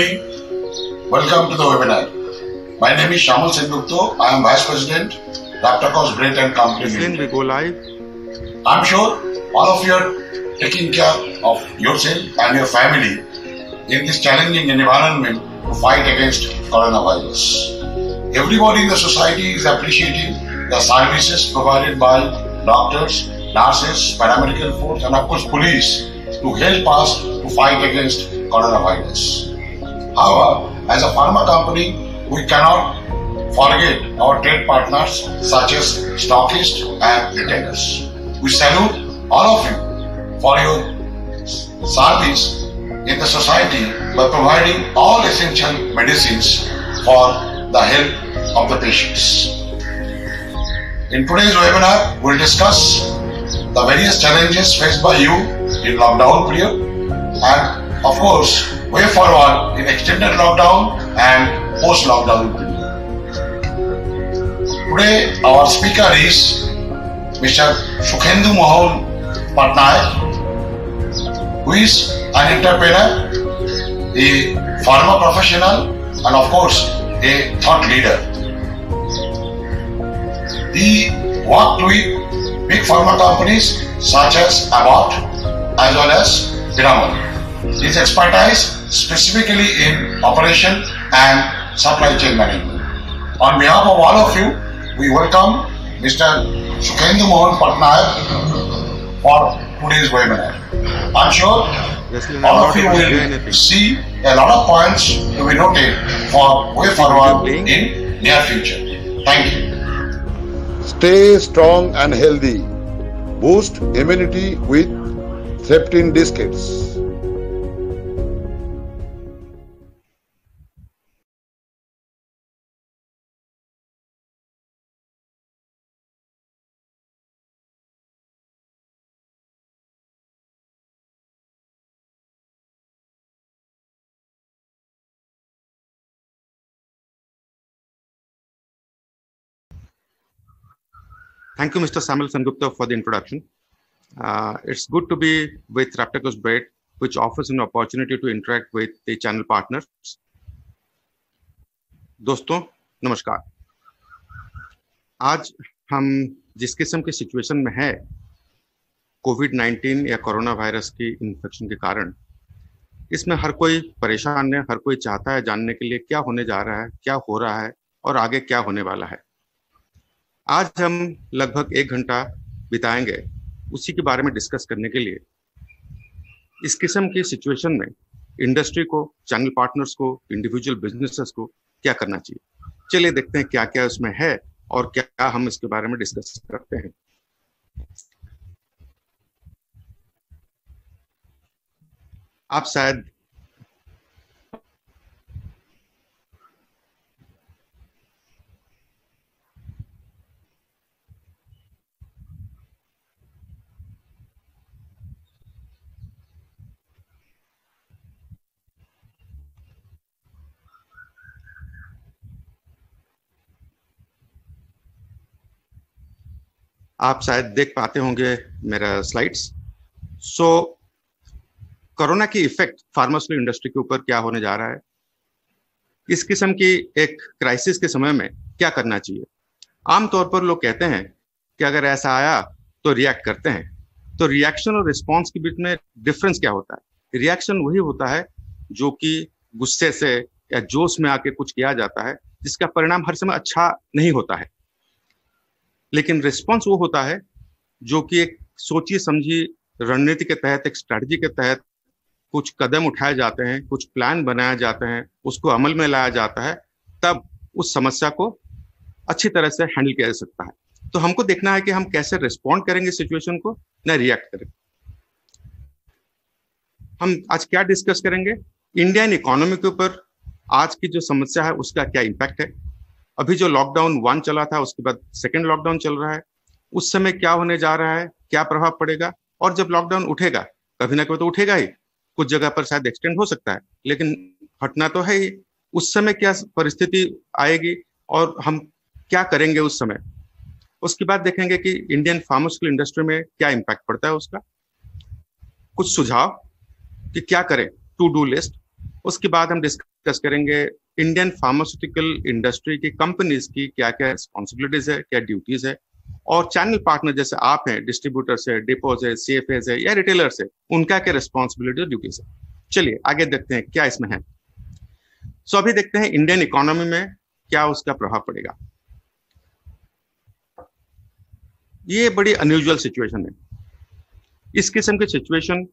Welcome to the webinar. My name is Shamal Sengupto. I am Vice President, Raptacos Bread and Company. We go live. I'm sure all of you are taking care of yourself and your family in this challenging environment to fight against coronavirus. Everybody in the society is appreciating the services provided by doctors, nurses, paramedical force, and of course police to help us to fight against coronavirus. However, as a pharma company, we cannot forget our trade partners such as stockists and retailers. We salute all of you for your service in the society by providing all essential medicines for the health of the patients. In today's webinar, we'll discuss the various challenges faced by you in lockdown period and of course way forward in extended lockdown and post-lockdown. Today our speaker is Mr. Shukhendu Mohan Patnaik, who is an entrepreneur, a pharma professional, and of course a thought leader. He worked with big pharma companies such as Abbott as well as Piramal. His expertise specifically in operation and supply chain management. On behalf of all of you, we welcome Mr. Shukhendu Mohan Patnaik for today's webinar. I'm sure Yes, we are all of you able to do will see a lot of points to be noted for way forward in near future. Thank you. Stay strong and healthy. Boost immunity with Theptin Discs. Thank you, Mr. Samuel Sengupta, for the introduction. Uh, it's good to be with Raptacos Bread, which offers an opportunity to interact with the channel partners. दोस्तों नमस्कार आज हम जिस किस्म की situation में है Covid 19 या कोरोना वायरस की इन्फेक्शन के कारण इसमें हर कोई परेशान है हर कोई चाहता है जानने के लिए क्या होने जा रहा है क्या हो रहा है और आगे क्या होने वाला है आज हम लगभग एक घंटा बिताएँगे उसी के बारे में डिस्कस करने के लिए। इस किस्म की सिचुएशन में इंडस्ट्री को चैनल पार्टनर्स को इंडिविजुअल बिजनेसेस को क्या करना चाहिए? चलिए देखते हैं क्या क्या उसमें है और क्या हम इसके बारे में डिस्कस करते हैं। आप शायद आप शायद देख पाते होंगे मेरा स्लाइड्स सो कोरोना की इफ़ेक्ट फार्मास्यूटिकल इंडस्ट्री के ऊपर क्या होने जा रहा है? इस किस्म की एक क्राइसिस के समय में क्या करना चाहिए? आमतौर पर लोग कहते हैं कि अगर ऐसा आया तो रिएक्ट करते हैं। तो रिएक्शन और रिस्पॉन्स के बीच में डिफरेंस क्या होता है? रिएक्शन वही होता है जो कि गुस्से से या जोश में आके कुछ किया जाता है, जिसका परिणाम हर समय अच्छा नहीं होता है। लेकिन रिस्पॉन्स वो होता है जो कि एक सोची समझी रणनीति के तहत, एक स्ट्रैटेजी के तहत कुछ कदम उठाए जाते हैं, कुछ प्लान बनाए जाते हैं, उसको अमल में लाया जाता है, तब उस समस्या को अच्छी तरह से हैंडल किया जा सकता है। तो हमको देखना है कि हम कैसे रिस्पॉन्ड करेंगे सिचुएशन को, न रिएक्ट करें हम आज क्या डिस्कस करेंगे? इंडियन इकोनॉमी के ऊपर आज की जो समस्या है, उसका क्या इम्पैक्ट है? अभी जो लॉकडाउन वन चला था, उसके बाद सेकेंड लॉकडाउन चल रहा है, उस समय क्या होने जा रहा है, क्या प्रभाव पड़ेगा? और जब लॉकडाउन उठेगा, कभी ना कभी तो उठेगा ही। कुछ जगह पर शायद एक्सटेंड हो सकता है, लेकिन हटना तो है ही। उस समय क्या परिस्थिति आएगी और हम क्या करेंगे उस समय? उसके बाद देखेंगे कि इंडियन फार्मास्यूटिकल इंडस्ट्री में क्या इम्पैक्ट पड़ता है उसका। कुछ सुझाव कि क्या करें? टू डू लिस्ट उसके बाद हम डिस्कस डिस्कस करेंगे इंडियन फार्मास्यूटिकल इंडस्ट्री की कंपनीज़ की क्या क्या रिस्पॉन्सिबिलिटीज है, क्या ड्यूटीज़ है, और चैनल पार्टनर जैसे आप हैं डिस्ट्रीब्यूटर्स है डिपोज है सी है, या रिटेलर्स है, उनका क्या रिस्पॉन्सिबिलिटी और ड्यूटीज़ है? चलिए, आगे देखते हैं क्या इसमें है। सो अभी देखते हैं इंडियन इकोनॉमी में क्या उसका प्रभाव पड़ेगा। ये बड़ी अनयूजल सिचुएशन है। इस किस्म की सिचुएशन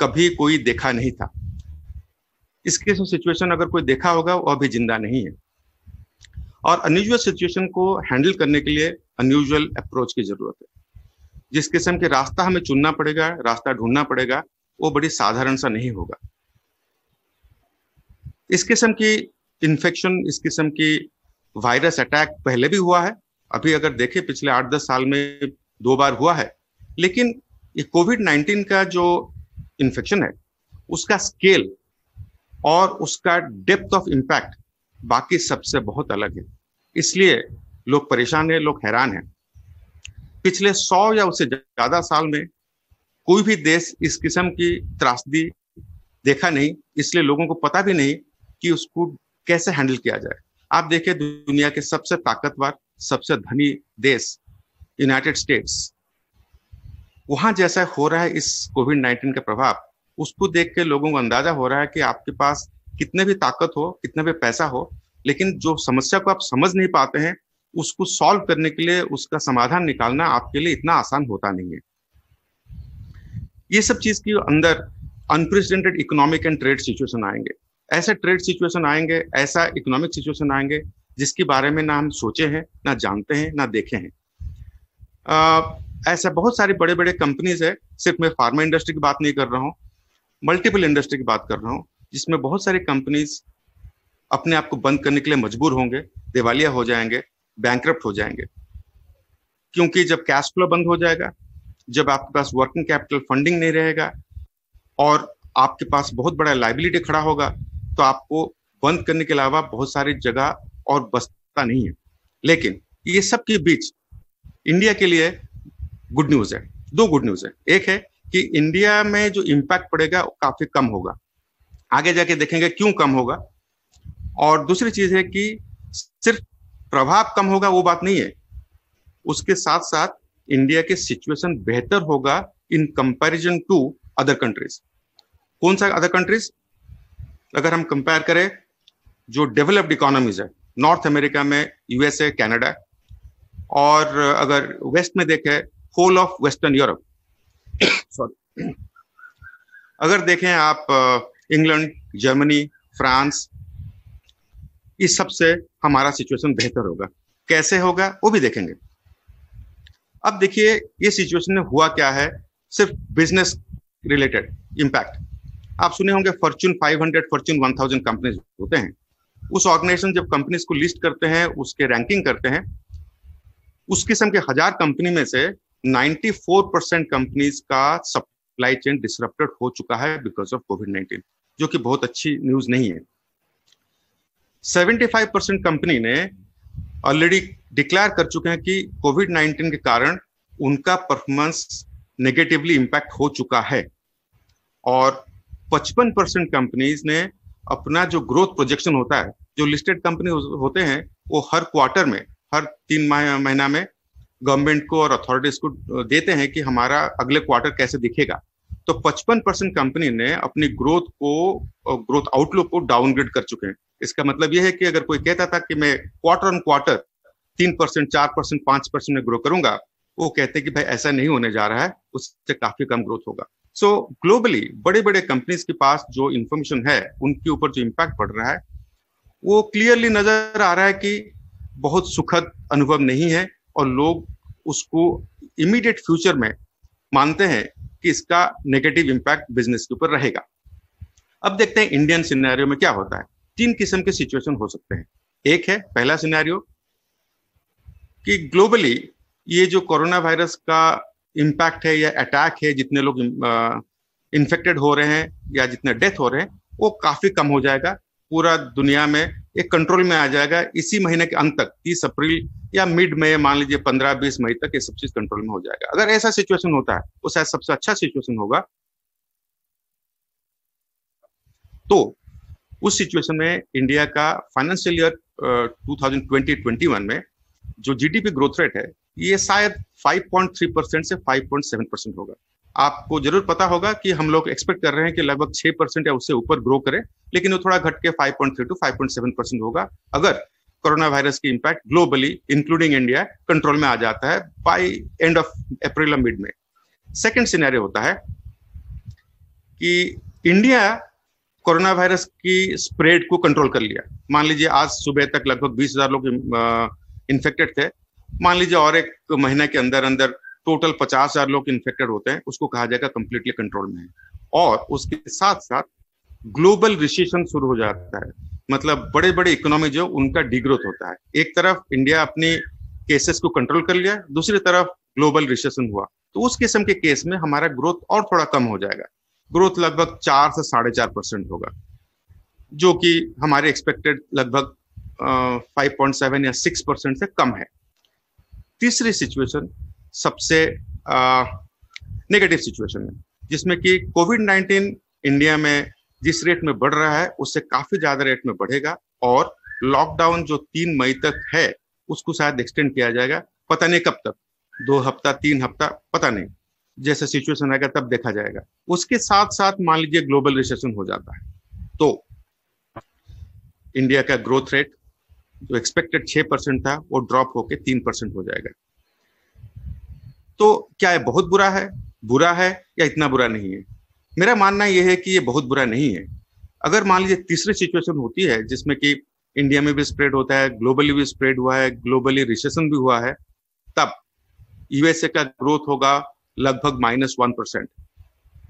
कभी कोई देखा नहीं था। इस किस्म सिचुएशन अगर कोई देखा होगा वो अभी ज़िंदा नहीं है। और अनयूजल सिचुएशन को हैंडल करने के लिए अनयूजुअल अप्रोच की ज़रूरत है। जिस किस्म के रास्ता हमें चुनना पड़ेगा, रास्ता ढूंढना पड़ेगा, वो बड़ी साधारण सा नहीं होगा। इस किस्म की इन्फेक्शन इस किस्म की वायरस अटैक पहले भी हुआ है, अभी अगर देखें, पिछले आठ दस साल में दो बार हुआ है। लेकिन ये कोविड नाइन्टीन का जो इन्फेक्शन है, उसका स्केल और उसका डेप्थ ऑफ़ इम्पैक्ट बाकी सबसे बहुत अलग है। इसलिए लोग परेशान है, लोग हैरान हैं। पिछले सौ या उससे ज़्यादा साल में कोई भी देश इस किस्म की त्रासदी देखा नहीं, इसलिए लोगों को पता भी नहीं कि उसको कैसे हैंडल किया जाए। आप देखिए दुनिया के सबसे ताकतवर, सबसे धनी देश यूनाइटेड स्टेट्स वहाँ जैसा हो रहा है इस कोविड नाइन्टीन का प्रभाव। उसको देख के लोगों को अंदाज़ा हो रहा है कि आपके पास कितने भी ताकत हो, कितने भी पैसा हो, लेकिन जो समस्या को आप समझ नहीं पाते हैं, उसको सॉल्व करने के लिए, उसका समाधान निकालना आपके लिए इतना आसान होता नहीं है। ये सब चीज़ के अंदर unprecedented economic and trade situation आएँगे। ऐसे ट्रेड सिचुएशन आएँगे, ऐसा इकोनॉमिक सिचुएशन आएँगे, जिसके बारे में ना हम सोचे हैं, ना जानते हैं, ना देखे हैं। ऐसे बहुत सारे बड़े बड़े कंपनीज़ है, सिर्फ़ मैं फार्मा इंडस्ट्री की बात नहीं कर रहा हूँ। मल्टीपल इंडस्ट्री की बात कर रहा हूँ, जिसमें बहुत सारी कंपनीज़ अपने आप को बंद करने के लिए मजबूर होंगे, दिवालिया हो जाएँगे बैंक हो जाएँगे। क्योंकि जब कैश फ्लो बंद हो जाएगा, जब आपके पास वर्किंग कैपिटल फंडिंग नहीं रहेगा, और आपके पास बहुत बड़ा लाइबिलिटी खड़ा होगा तो आपको बंद करने के अलावा बहुत सारी जगह और बसता नहीं है। लेकिन ये सब के बीच इंडिया के लिए गुड न्यूज़ है, दो गुड न्यूज़ है। एक है कि इंडिया में जो इम्पैक्ट पड़ेगा वो काफ़ी कम होगा। आगे जाके देखेंगे क्यों कम होगा। और दूसरी चीज़ है कि सिर्फ़ प्रभाव कम होगा वो बात नहीं है। उसके साथ साथ इंडिया के सिचुएशन बेहतर होगा in comparison to other countries कौन सा अदर कंट्रीज़ अगर हम कंपेयर करें, जो डेवलप्ड इकोनॉमीज है नॉर्थ अमेरिका में यूएसए कनाडा और अगर वेस्ट में देखें whole of western Europe sorry अगर देखें आप इंग्लैंड, जर्मनी, फ्रांस इस सबसे हमारा सिचुएशन बेहतर होगा। कैसे होगा, वो भी देखेंगे। अब देखिए, ये सिचुएशन में हुआ क्या है, सिर्फ़ बिज़नेस रिलेटेड इंपैक्ट आप सुने होंगे फॉर्चून 500 फॉर्चून 1000 कंपनीज़ होते हैं। उस ऑर्गेनाइजेशन जब कंपनीज़ को लिस्ट करते हैं, उसके रैंकिंग करते हैं, उस किस्म के हज़ार कंपनी में से 94 परसेंट कंपनीज़ का सप्लाई चेन डिसरप्टेड हो चुका है बिकॉज़ ऑफ़ कोविड 19 जो कि बहुत अच्छी न्यूज़ नहीं है। 75 परसेंट कंपनी ने ऑलरेडी डिक्लेयर कर चुके हैं कि कोविड 19 के कारण उनका परफॉर्मेंस नेगेटिवली इंपैक्ट हो चुका है। और 55 परसेंट कंपनीज़ ने अपना जो ग्रोथ प्रोजेक्शन होता है, जो लिस्टेड कंपनी होते हैं, वो हर क्वार्टर में, हर तीन महीना में गवर्नमेंट को और अथॉरिटीज को देते हैं कि हमारा अगले क्वार्टर कैसे दिखेगा। तो 55 परसेंट कंपनी ने अपनी ग्रोथ को ग्रोथ आउटलुक को डाउनग्रेड कर चुके हैं। इसका मतलब यह है कि अगर कोई कहता था कि मैं क्वार्टर ऑन क्वार्टर तीन परसेंट चार परसेंट पाँच परसेंट में ग्रो करूँगा वो कहते हैं कि भाई ऐसा नहीं होने जा रहा है उससे काफ़ी कम ग्रोथ होगा। सो so, ग्लोबली बड़े बड़े कंपनीज़ के पास जो इंफॉर्मेशन है उनके ऊपर जो इम्पैक्ट पड़ रहा है वो क्लियरली नज़र आ रहा है कि बहुत सुखद अनुभव नहीं है और लोग उसको इमीडिएट फ्यूचर में मानते हैं कि इसका नेगेटिव इम्पैक्ट बिज़नेस के ऊपर रहेगा। अब देखते हैं इंडियन सिनेरियो में क्या होता है। तीन किस्म के सिचुएशन हो सकते हैं। एक है, पहला सिनेरियो कि ग्लोबली ये जो कोरोना वायरस का इम्पैक्ट है या अटैक है, जितने लोग इन्फेक्टेड हो रहे हैं या जितने डेथ हो रहे हैं, वो काफ़ी कम हो जाएगा। पूरा दुनिया में एक कंट्रोल में आ जाएगा इसी महीने के अंत तक, तीस अप्रैल या मिड मई मान लीजिए पंद्रह, बीस मई तक ये सब चीज़ कंट्रोल में हो जाएगा। अगर ऐसा सिचुएशन होता है वो शायद सबसे अच्छा सिचुएशन होगा। तो उस सिचुएशन में इंडिया का फाइनेंशियल ईयर टू थाउज़ेंड में जो जीडीपी ग्रोथ रेट है, ये शायद 5.3 परसेंट से 5.7 परसेंट होगा। आपको ज़रूर पता होगा कि हम लोग एक्सपेक्ट कर रहे हैं कि लगभग 6 परसेंट या उससे ऊपर ग्रो करे, लेकिन वो थोड़ा घट के 5.3 टू 5.7 परसेंट होगा। अगर कोरोना वायरस की impact globally including India control में आ जाता है by end of April mid में सेकेंड सिनेरियो होता है कि इंडिया कोरोना वायरस की स्प्रेड को कंट्रोल कर लिया। मान लीजिए आज सुबह तक लगभग बीस हज़ार लोग इन्फेक्टेड थे। मान लीजिए और एक महीने के अंदर अंदर टोटल पचास हज़ार लोग इन्फेक्टेड होते हैं, उसको कहा जाएगा कंप्लीटली कंट्रोल में है। और उसके साथ साथ ग्लोबल रिसेशन शुरू हो जाता है। मतलब बड़े बड़े इकोनॉमी जो, उनका डिग्रोथ होता है। एक तरफ़ इंडिया अपनी केसेस को कंट्रोल कर लिया, दूसरी तरफ़ ग्लोबल रिसेशन हुआ। तो उस किस्म के केस में हमारा ग्रोथ और थोड़ा कम हो जाएगा। ग्रोथ लगभग चार से साढ़े चार परसेंट होगा। जो कि हमारे एक्सपेक्टेड लगभग फाइव पॉइंट सेवन या सिक्स परसेंट से कम है। तीसरी सिचुएशन सबसे नेगेटिव सिचुएशन है जिसमें कि कोविड नाइन्टीन इंडिया में जिस रेट में बढ़ रहा है, उससे काफ़ी ज़्यादा रेट में बढ़ेगा और लॉकडाउन जो तीन मई तक है, उसको शायद एक्सटेंड किया जाएगा। पता नहीं कब तक, दो हफ़्ता, तीन हफ़्ता, पता नहीं। जैसे सिचुएशन आएगा तब देखा जाएगा। उसके साथ साथ मान लीजिए ग्लोबल रिसेशन हो जाता है तो इंडिया का ग्रोथ रेट जो एक्सपेक्टेड छह परसेंट था, वो ड्रॉप होके तीन परसेंट हो जाएगा। तो क्या ये बहुत बुरा है? बुरा है या इतना बुरा नहीं है? मेरा मानना यह है कि ये बहुत बुरा नहीं है। अगर मान लीजिए तीसरी सिचुएशन होती है जिसमें कि इंडिया में भी स्प्रेड होता है, ग्लोबली भी स्प्रेड हुआ है, ग्लोबली रिसेशन भी हुआ है, तब यूएसए का ग्रोथ होगा लगभग माइनस वन परसेंट।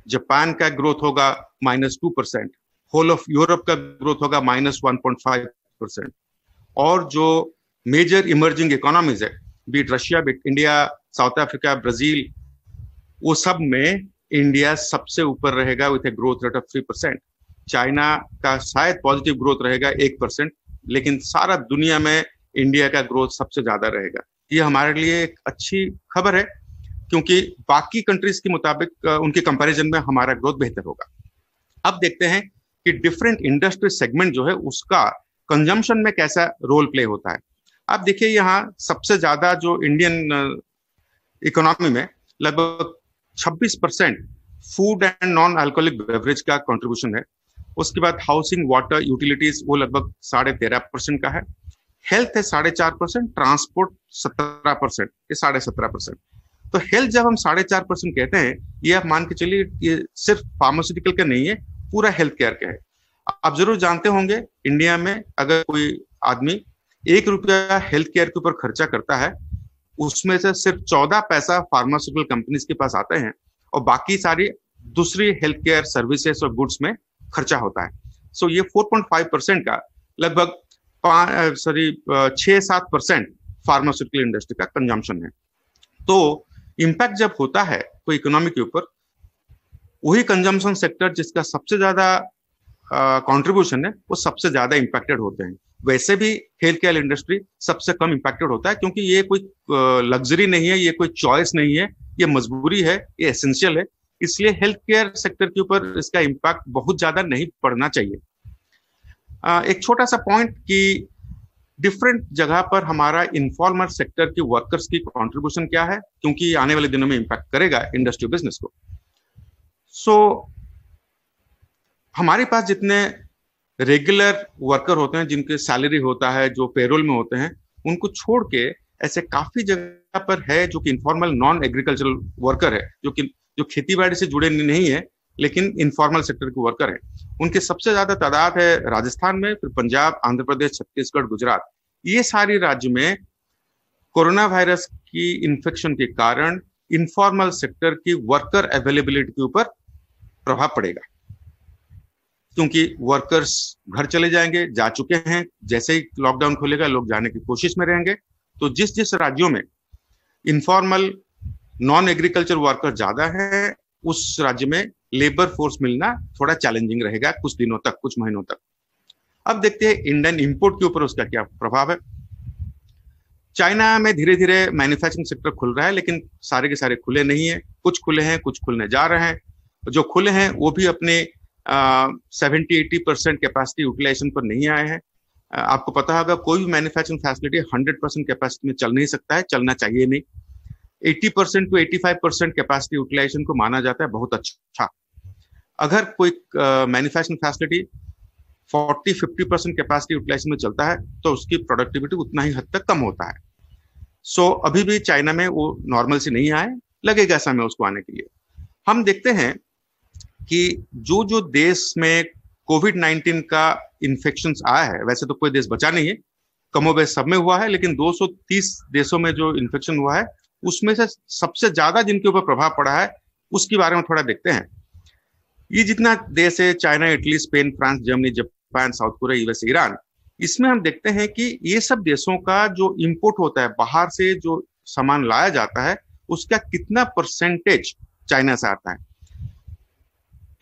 जापान का ग्रोथ होगा minus two percent. Whole of Europe का ग्रोथ होगा minus one point five percent. और जो मेजर इमर्जिंग इकोनॉमीज है, be it Russia, be it India South Africa, Brazil, वो सब में इंडिया सबसे ऊपर रहेगा with a growth rate of three percent China का शायद पॉजिटिव ग्रोथ रहेगा एक परसेंट लेकिन सारा दुनिया में इंडिया का ग्रोथ सबसे ज़्यादा रहेगा। ये हमारे लिए एक अच्छी खबर है, क्योंकि बाकी कंट्रीज़ के मुताबिक उनके कंपैरिजन में हमारा ग्रोथ बेहतर होगा। अब देखते हैं कि डिफरेंट इंडस्ट्री सेगमेंट जो है, उसका कंजम्पशन में कैसा रोल प्ले होता है। आप देखिए यहाँ सबसे ज़्यादा जो इंडियन इकोनॉमी में लगभग 26 percent food and non alcoholic beverage का कंट्रीब्यूशन है। उसके बाद हाउसिंग वाटर यूटिलिटीज वो लगभग साढ़े तेरह परसेंट का है। हेल्थ है साढ़े चार परसेंट ट्रांसपोर्ट सत्रह परसेंट, ये साढ़े सत्रह परसेंट। तो हेल्थ जब हम साढ़े चार परसेंट कहते हैं, ये आप मान के चलिए, ये सिर्फ़ फार्मास्यूटिकल का नहीं है, पूरा हेल्थ केयर का है। आप ज़रूर जानते होंगे इंडिया में अगर कोई आदमी एक रुपया हेल्थ केयर के ऊपर खर्चा करता है उसमें से सिर्फ़ चौदह पैसा फार्मास्यूटिकल कंपनीज़ के पास आते हैं और बाकी सारी दूसरी हेल्थ केयर सर्विसेज़ और गुड्स में खर्चा होता है। सो so, ये 4.5 परसेंट का लगभग सॉरी छह सात परसेंट फार्मास्यूटिकल इंडस्ट्री का कंजम्पशन है। तो इम्पैक्ट जब होता है कोई इकोनॉमी के ऊपर, वही कंजम्पशन सेक्टर जिसका सबसे ज़्यादा कंट्रीब्यूशन है, वो सबसे ज़्यादा इम्पैक्टेड होते हैं। वैसे भी हेल्थ केयर इंडस्ट्री सबसे कम इम्पैक्टेड होता है क्योंकि ये कोई लग्जरी नहीं है ये कोई चॉइस नहीं है ये मजबूरी है ये एसेंशियल है। इसलिए हेल्थ केयर सेक्टर के ऊपर इसका इम्पैक्ट बहुत ज़्यादा नहीं पड़ना चाहिए। एक छोटा सा पॉइंट कि डिफरेंट जगह पर हमारा इनफॉर्मल सेक्टर के वर्कर्स की कंट्रीब्यूशन क्या है क्योंकि आने वाले दिनों में इम्पैक्ट करेगा इंडस्ट्री बिज़नेस को। सो so, हमारे पास जितने रेगुलर वर्कर होते हैं, जिनके सैलरी होता है, जो पेरोल में होते हैं, उनको छोड़ के ऐसे काफ़ी जगह पर है जो कि इनफॉर्मल नॉन एग्रीकल्चरल वर्कर है, जो कि, जो खेती बाड़ी से जुड़े नहीं है, लेकिन इनफॉर्मल सेक्टर के वर्कर है। उनके सबसे ज़्यादा तादाद है राजस्थान में, फिर पंजाब, आंध्र प्रदेश, छत्तीसगढ़, गुजरात। ये सारी राज्य में कोरोना वायरस की इन्फेक्शन के कारण इनफॉर्मल सेक्टर की वर्कर अवेलेबिलिटी के ऊपर प्रभाव पड़ेगा। क्योंकि वर्कर्स घर चले जाएँगे, जा चुके हैं। जैसे ही लॉकडाउन खुलेगा, लोग जाने की कोशिश में रहेंगे। तो जिस जिस राज्यों में इनफॉर्मल नॉन एग्रीकल्चर वर्कर ज़्यादा है, उस राज्य में लेबर फोर्स मिलना थोड़ा चैलेंजिंग रहेगा कुछ दिनों तक, कुछ महीनों तक। अब देखते हैं इंडियन इंपोर्ट के ऊपर उसका क्या प्रभाव है। चाइना में धीरे धीरे मैन्युफैक्चरिंग सेक्टर खुल रहा है, लेकिन सारे के सारे खुले नहीं है। कुछ खुले हैं, कुछ खुलने जा रहे हैं। जो खुले हैं, वो भी अपने seventy eighty percent capacity utilisation पर नहीं आए हैं। आपको पता होगा कोई भी manufacturing facility hundred percent capacity में चल नहीं सकता है चलना चाहिए नहीं। Eighty percent to eighty five percent capacity utilisation को माना जाता है बहुत अच्छा। अगर कोई manufacturing facility forty fifty percent capacity utilisation में चलता है तो उसकी प्रोडक्टिविटी उतना ही हद तक कम होता है। सो so, अभी भी चाइना में वो नॉर्मल से नहीं आए लगेगा समय उसको आने के लिए। हम देखते हैं कि जो जो देश में कोविड नाइन्टीन का इन्फेक्शन आया है, वैसे तो कोई देश बचा नहीं है। कमोबेश सब में हुआ है, लेकिन 230 देशों में जो इन्फेक्शन हुआ है, उसमें से सबसे ज़्यादा जिनके ऊपर प्रभाव पड़ा है, उसके बारे में थोड़ा देखते हैं। ये जितना देश है, China, Italy, Spain, France, Germany, Japan, South Korea, US, Iran, इसमें हम देखते हैं कि ये सब देशों का जो इम्पोर्ट होता है, बाहर से जो सामान लाया जाता है, उसका कितना परसेंटेज चाइना से आता है।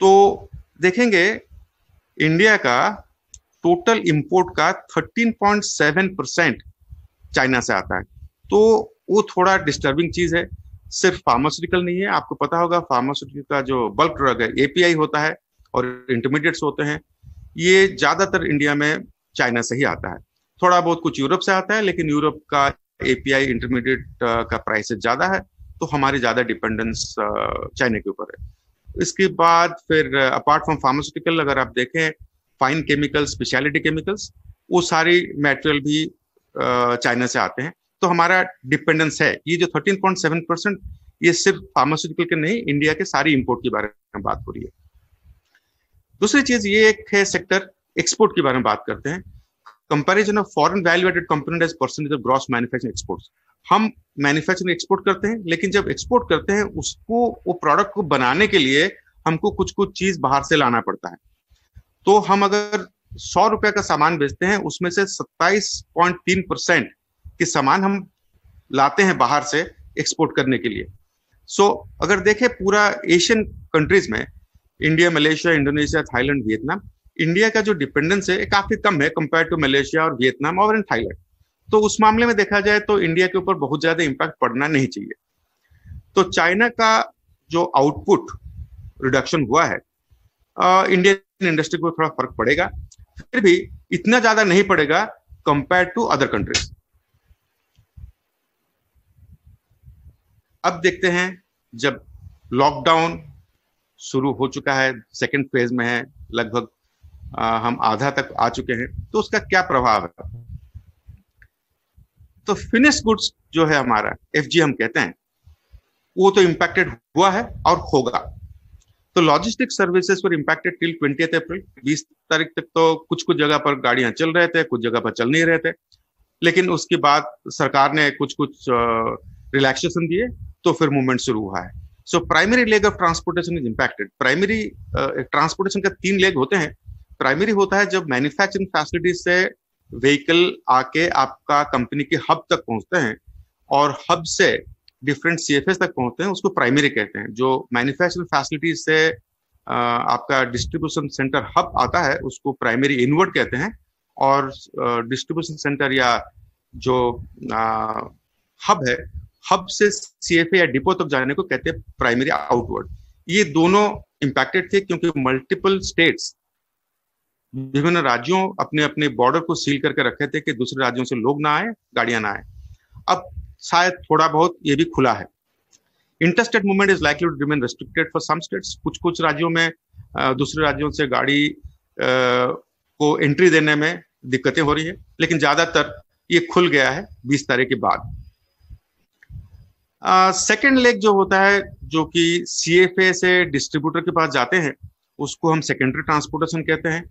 तो देखेंगे इंडिया का टोटल इंपोर्ट का 13.7 परसेंट चाइना से आता है। तो वो थोड़ा डिस्टर्बिंग चीज़ है। सिर्फ़ फार्मास्यूटिकल नहीं है, आपको पता होगा फार्मास्यूटिकल का जो बल्क ड्रग है एपीआई होता है और इंटरमीडिएट्स होते हैं। ये ज़्यादातर इंडिया में चाइना से ही आता है। थोड़ा बहुत कुछ यूरोप से आता है, लेकिन यूरोप का एपीआई इंटरमीडिएट का प्राइस ज़्यादा है तो हमारी ज़्यादा डिपेंडेंस चाइना के ऊपर है। इसके बाद फिर अपार्ट फ्रॉम फार्मास्यूटिकल अगर आप देखें फाइन केमिकल स्पेशलिटी केमिकल्स वो सारी मेटेरियल भी चाइना से आते हैं। तो हमारा डिपेंडेंस है। ये जो 13.7 परसेंट ये सिर्फ़ फार्मास्यूटिकल के नहीं इंडिया के सारी इंपोर्ट के बारे में बात हो रही है। दूसरी चीज़ ये एक है सेक्टर एक्सपोर्ट के बारे में बात करते हैं। Comparison of foreign value added component as percentage of gross manufacturing exports हम मैन्युफैक्चरिंग एक्सपोर्ट करते हैं लेकिन जब एक्सपोर्ट करते हैं उसको वो प्रोडक्ट को बनाने के लिए हमको कुछ कुछ चीज़ बाहर से लाना पड़ता है। तो हम अगर सौ रुपए का सामान बेचते हैं उसमें से सत्ताईस पॉइंट तीन परसेंट के सामान हम लाते हैं बाहर से एक्सपोर्ट करने के लिए। सो so, अगर देखें पूरा एशियन कंट्रीज़ में India Malaysia Indonesia Thailand Vietnam India का जो डिपेंडेंस है काफ़ी कम है कंपेयर टू मलेशिया और वियतनाम और इन थाईलैंड तो उस मामले में देखा जाए तो इंडिया के ऊपर बहुत ज़्यादा इंपैक्ट पड़ना नहीं चाहिए। तो चाइना का जो आउटपुट रिडक्शन हुआ है इंडियन इंडस्ट्री को थोड़ा फ़र्क पड़ेगा। फिर भी इतना ज़्यादा नहीं पड़ेगा कंपेयर टू अदर कंट्रीज़ अब देखते हैं जब लॉकडाउन शुरू हो चुका है सेकेंड फ़ेज़ में है, लगभग हम आधा तक आ चुके हैं तो उसका क्या प्रभाव है? तो फिनिश गुड्स जो है हमारा एफजी हम कहते हैं, वो तो इम्पैक्टेड हुआ है और होगा। तो लॉजिस्टिक सर्विसेज़ पर इम्पैक्टेड टिल ट्वेंटी अप्रैल बीस तारीख तक तो कुछ कुछ जगह पर गाड़ियाँ चल रहे थे, कुछ जगह पर चल नहीं रहे थे। लेकिन उसके बाद सरकार ने कुछ कुछ रिलैक्सेशन दिए तो फिर मूवमेंट शुरू हुआ है। So primary leg of transportation is impacted primary transportation का तीन लेग होते हैं। प्राइमरी होता है जब मैन्युफैक्चरिंग फैसिलिटीज़ से व्हीकल आके आपका कंपनी के हब तक पहुँचते हैं और हब से डिफरेंट सी तक पहुँचते हैं, उसको प्राइमरी कहते हैं। जो मैन्युफैक्चरिंग फैसिलिटीज़ से आपका डिस्ट्रीब्यूशन सेंटर हब आता है, उसको प्राइमरी इनवर्ड कहते हैं और डिस्ट्रीब्यूशन सेंटर या जो हब है हब से सी या डिपो तक जाने को कहते हैं प्राइमरी आउटवर्ड ये दोनों इम्पैक्टेड थे क्योंकि मल्टीपल स्टेट्स विभिन्न राज्यों अपने अपने बॉर्डर को सील करके रखे थे कि दूसरे राज्यों से लोग ना आए, गाड़ियाँ ना आए। अब शायद थोड़ा बहुत ये भी खुला है। Interstate movement is likely to remain restricted for some states कुछ कुछ राज्यों में दूसरे राज्यों से गाड़ी को एंट्री देने में दिक्कतें हो रही है, लेकिन ज़्यादातर ये खुल गया है बीस तारीख के बाद। सेकेंड लेग जो होता है, जो कि सी से डिस्ट्रीब्यूटर के पास जाते हैं, उसको हम सेकेंडरी ट्रांसपोर्टेशन कहते हैं।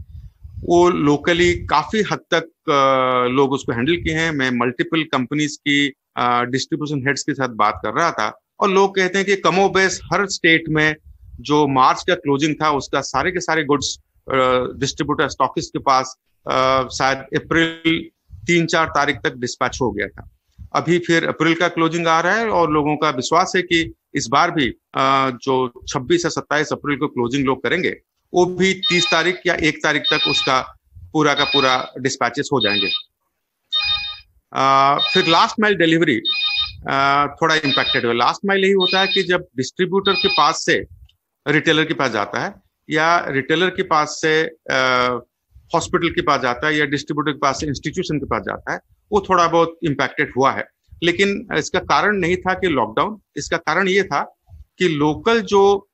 वो लोकली काफ़ी हद तक लोग उसको हैंडल किए हैं। मैं मल्टीपल कंपनीज़ की डिस्ट्रीब्यूशन हेड्स के साथ बात कर रहा था और लोग कहते हैं कि कमो हर स्टेट में जो मार्च का क्लोजिंग था, उसका सारे के सारे गुड्स डिस्ट्रीब्यूटर स्टॉकिस्ट के पास शायद अप्रैल तीन चार तारीख तक डिस्पैच हो गया था। अभी फिर अप्रैल का क्लोजिंग आ रहा है और लोगों का विश्वास है कि इस बार भी जो 26 या 27 अप्रैल को क्लोजिंग लोग करेंगे वो भी 30 तारीख या एक तारीख तक उसका पूरा का पूरा डिस्पैचेस हो जाएँगे। आ, फिर लास्ट माइल डिलीवरी थोड़ा इम्पैक्टेड हुआ। लास्ट माइल यही होता है कि जब डिस्ट्रीब्यूटर के पास से रिटेलर के पास जाता है या रिटेलर के पास से हॉस्पिटल के पास जाता है या डिस्ट्रीब्यूटर के पास से इंस्टीट्यूशन के पास जाता है वो थोड़ा बहुत इम्पैक्टेड हुआ है। लेकिन इसका कारण नहीं था कि लॉकडाउन इसका कारण ये था कि लोकल जो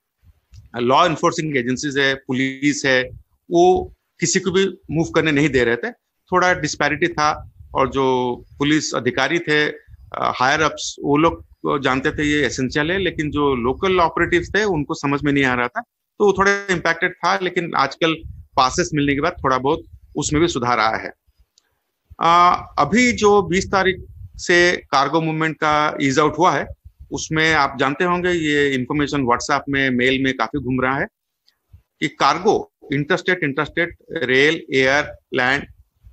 लॉ इन्फोर्सिंग एजेंसीज है पुलिस है वो किसी को भी मूव करने नहीं दे रहे थे। थोड़ा डिस्पैरिटी था और जो पुलिस अधिकारी थे हायर अप्स वो लोग जानते थे ये एसेंशियल है लेकिन जो लोकल ऑपरेटिव थे उनको समझ में नहीं आ रहा था। तो वो थोड़ा इम्पैक्टेड था लेकिन आजकल पासेस मिलने के बाद थोड़ा बहुत उसमें भी सुधार आया है। आ, अभी जो 20 तारीख से कार्गो मूवमेंट का ईज आउट हुआ है उसमें आप जानते होंगे, ये इंफॉर्मेशन व्हाट्सएप में मेल में काफ़ी घूम रहा है कि cargo interstate interstate rail air land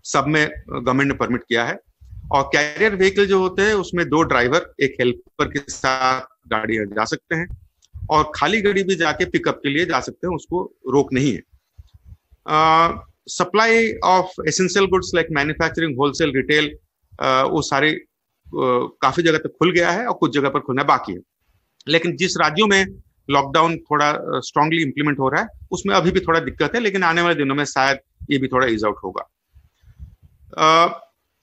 सब में गवर्नमेंट ने परमिट किया है। और कैरियर व्हीकल जो होते हैं, उसमें दो ड्राइवर एक हेल्पर के साथ गाड़ी जा सकते हैं और खाली गाड़ी भी जाके पिकअप के लिए जा सकते हैं, उसको रोक नहीं है। Supply of essential goods like manufacturing wholesale retail वो सारे काफ़ी जगह तक खुल गया है और कुछ जगह पर खुलना बाकी है। लेकिन जिस राज्यों में लॉकडाउन थोड़ा स्ट्रांगली इंप्लीमेंट हो रहा है, उसमें अभी भी थोड़ा दिक्कत है, लेकिन आने वाले दिनों में शायद ये भी थोड़ा इज़ आउट होगा।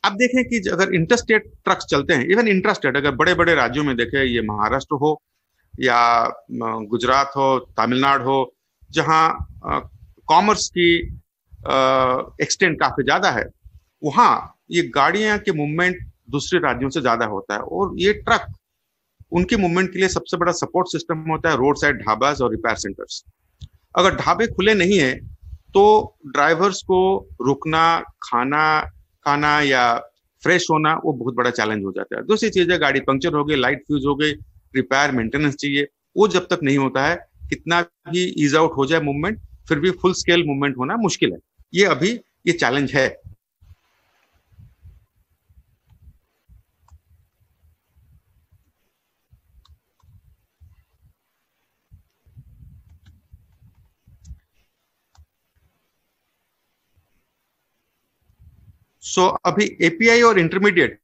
अब देखें कि अगर इंटरस्टेट ट्रक्स चलते हैं इवन इंटरस्टेट अगर बड़े बड़े राज्यों में देखें, ये महाराष्ट्र हो या गुजरात हो, तमिलनाडु हो, जहाँ कॉमर्स की एक्सटेंड काफ़ी ज़्यादा है, वहाँ ये गाड़ियाँ के मूवमेंट दूसरे राज्यों से ज़्यादा होता है। और ये ट्रक, उनके मूवमेंट के लिए सबसे बड़ा सपोर्ट सिस्टम होता है रोड साइड ढाबाज और रिपेयर सेंटर्स अगर ढाबे खुले नहीं है तो ड्राइवर्स को रुकना, खाना खाना या फ्रेश होना, वो बहुत बड़ा चैलेंज हो जाता है। दूसरी चीज़ है, गाड़ी पंक्चर हो गई लाइट फ्यूज हो गई रिपेयर मेंटेनेंस चाहिए। वो जब तक नहीं होता है, कितना भी ईज आउट हो जाए मूवमेंट फिर भी फुल स्केल मूवमेंट होना मुश्किल है। ये अभी ये चैलेंज है। सो so, अभी एपीआई और इंटरमीडिएट